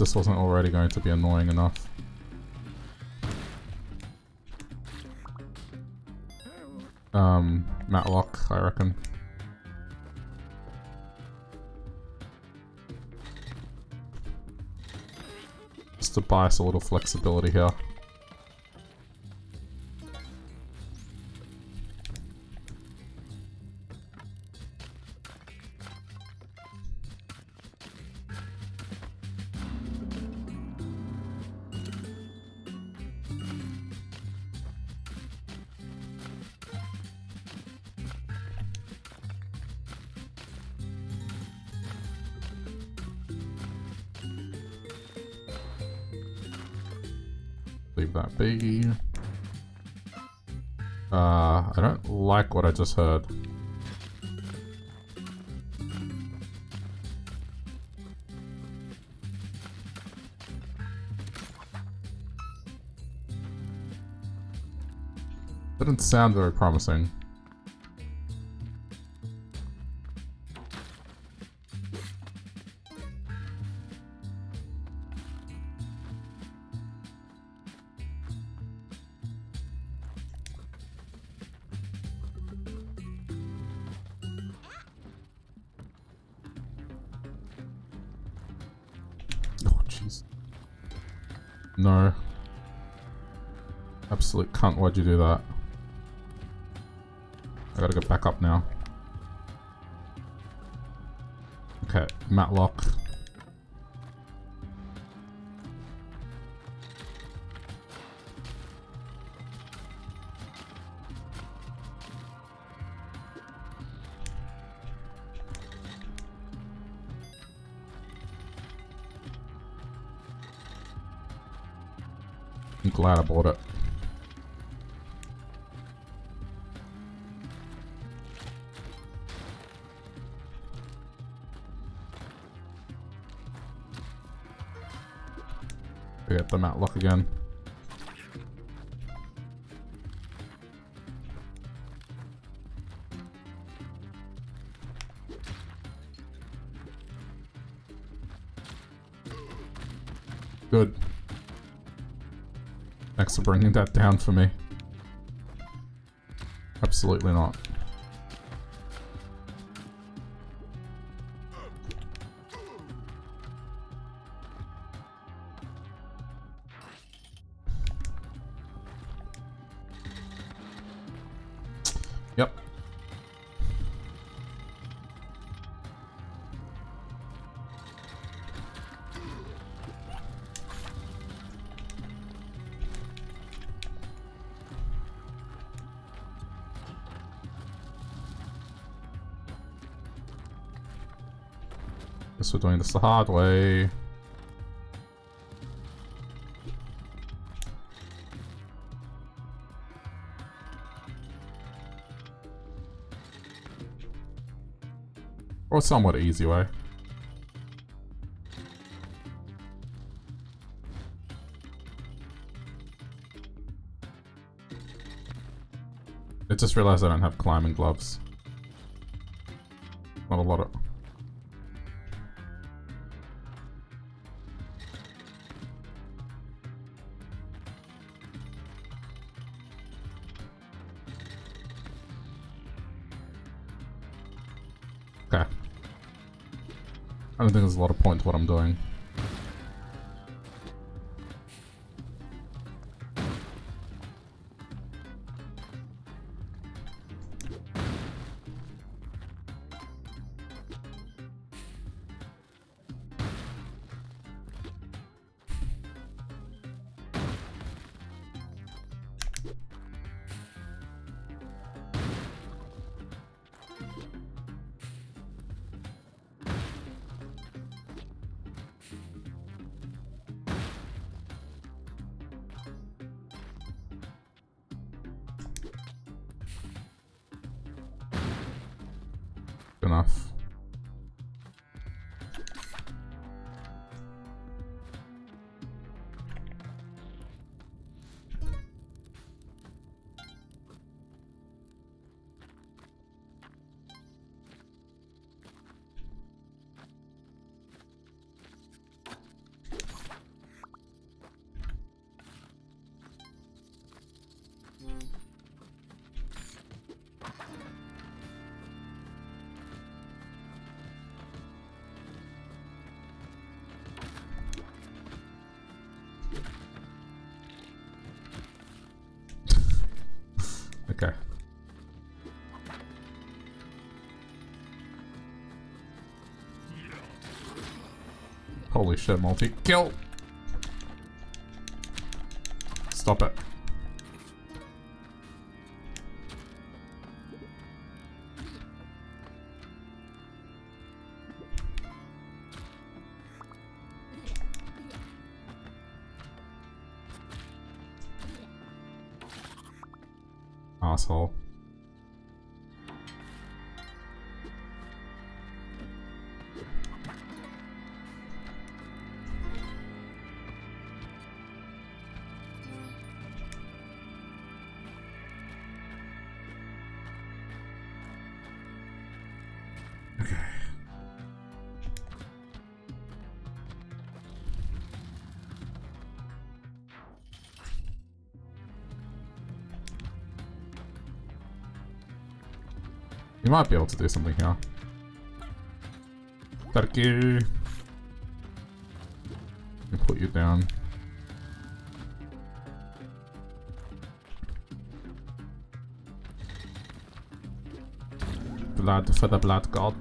This wasn't already going to be annoying enough. Um, mattock, I reckon. Just to buy us a little flexibility here. Just heard. Didn't sound very promising. Why'd you do that? I gotta go back up now. Okay, mattock. That down for me. Absolutely not. Doing this the hard way. Or somewhat easy way. I just realized I don't have climbing gloves. Don't think there's a lot of point to what I'm doing. Shit, multi kill. Stop it. You might be able to do something here. Thank you. Me put you down. Blood for the blood god.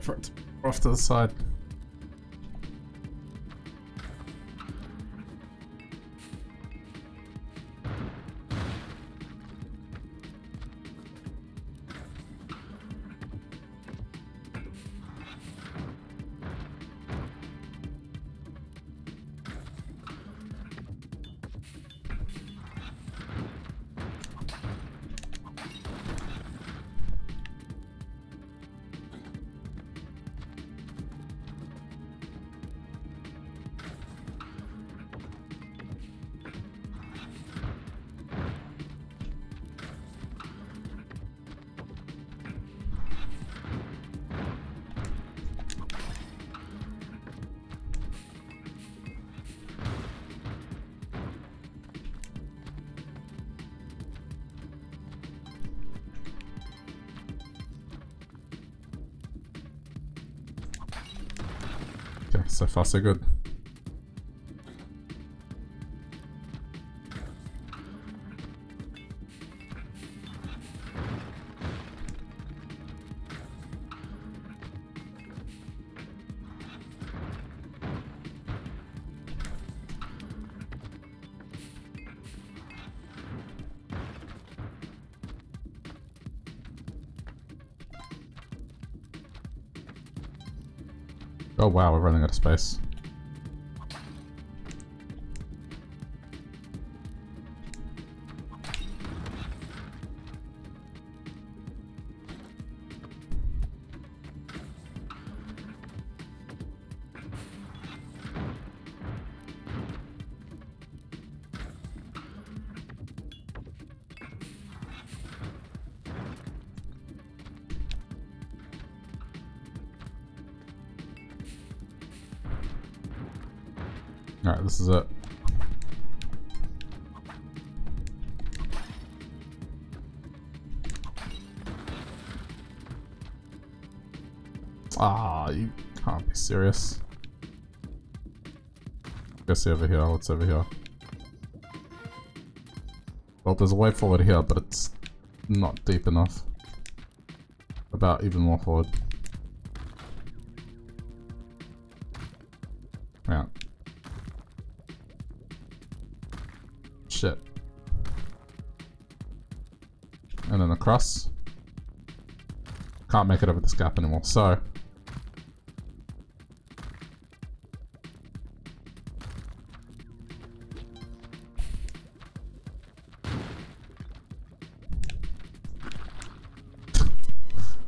For it to off to the side. So far, so good. Wow, we're running out of space. This is it. Ah, you can't be serious. Guess over here, what's over here? Well, there's a way forward here, but it's not deep enough. About even more forward. Across. Can't make it over this gap anymore, so...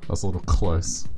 That's a little close.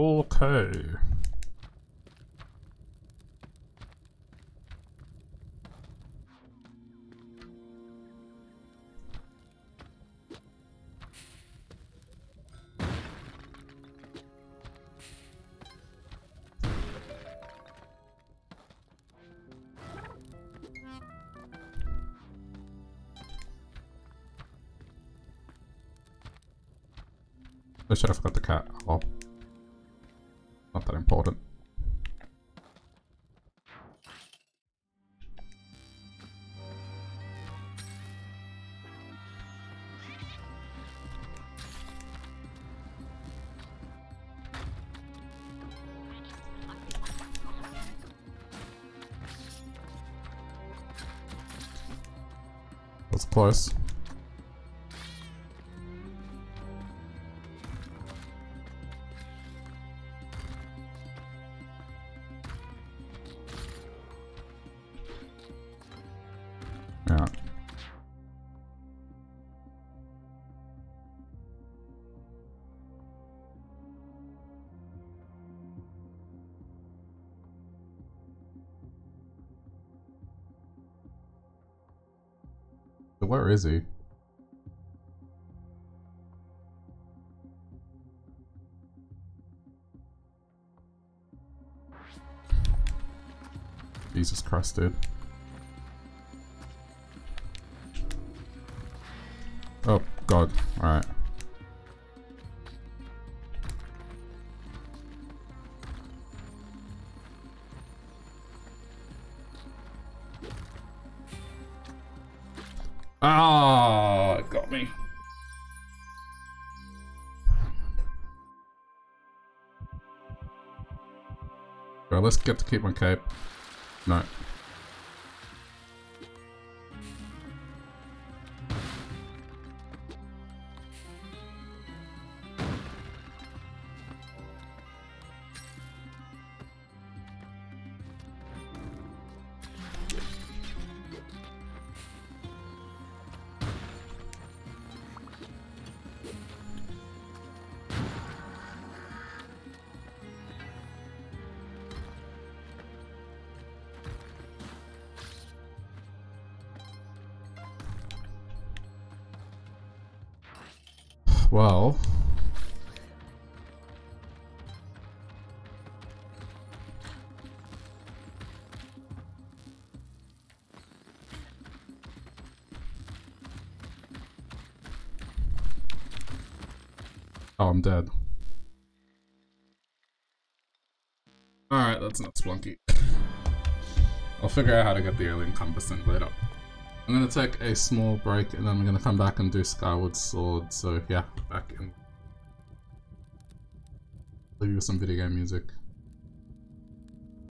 Okay. I should have got the cat. Oh important. That's close. Where is he? Jesus Christ, dude. Oh, God. Alright. Let's get to keep my cape. No. Spelunky. [laughs] I'll figure out how to get the alien compass in later. I'm gonna take a small break and then I'm gonna come back and do Skyward Sword, so yeah, back in. Leave you with some video game music.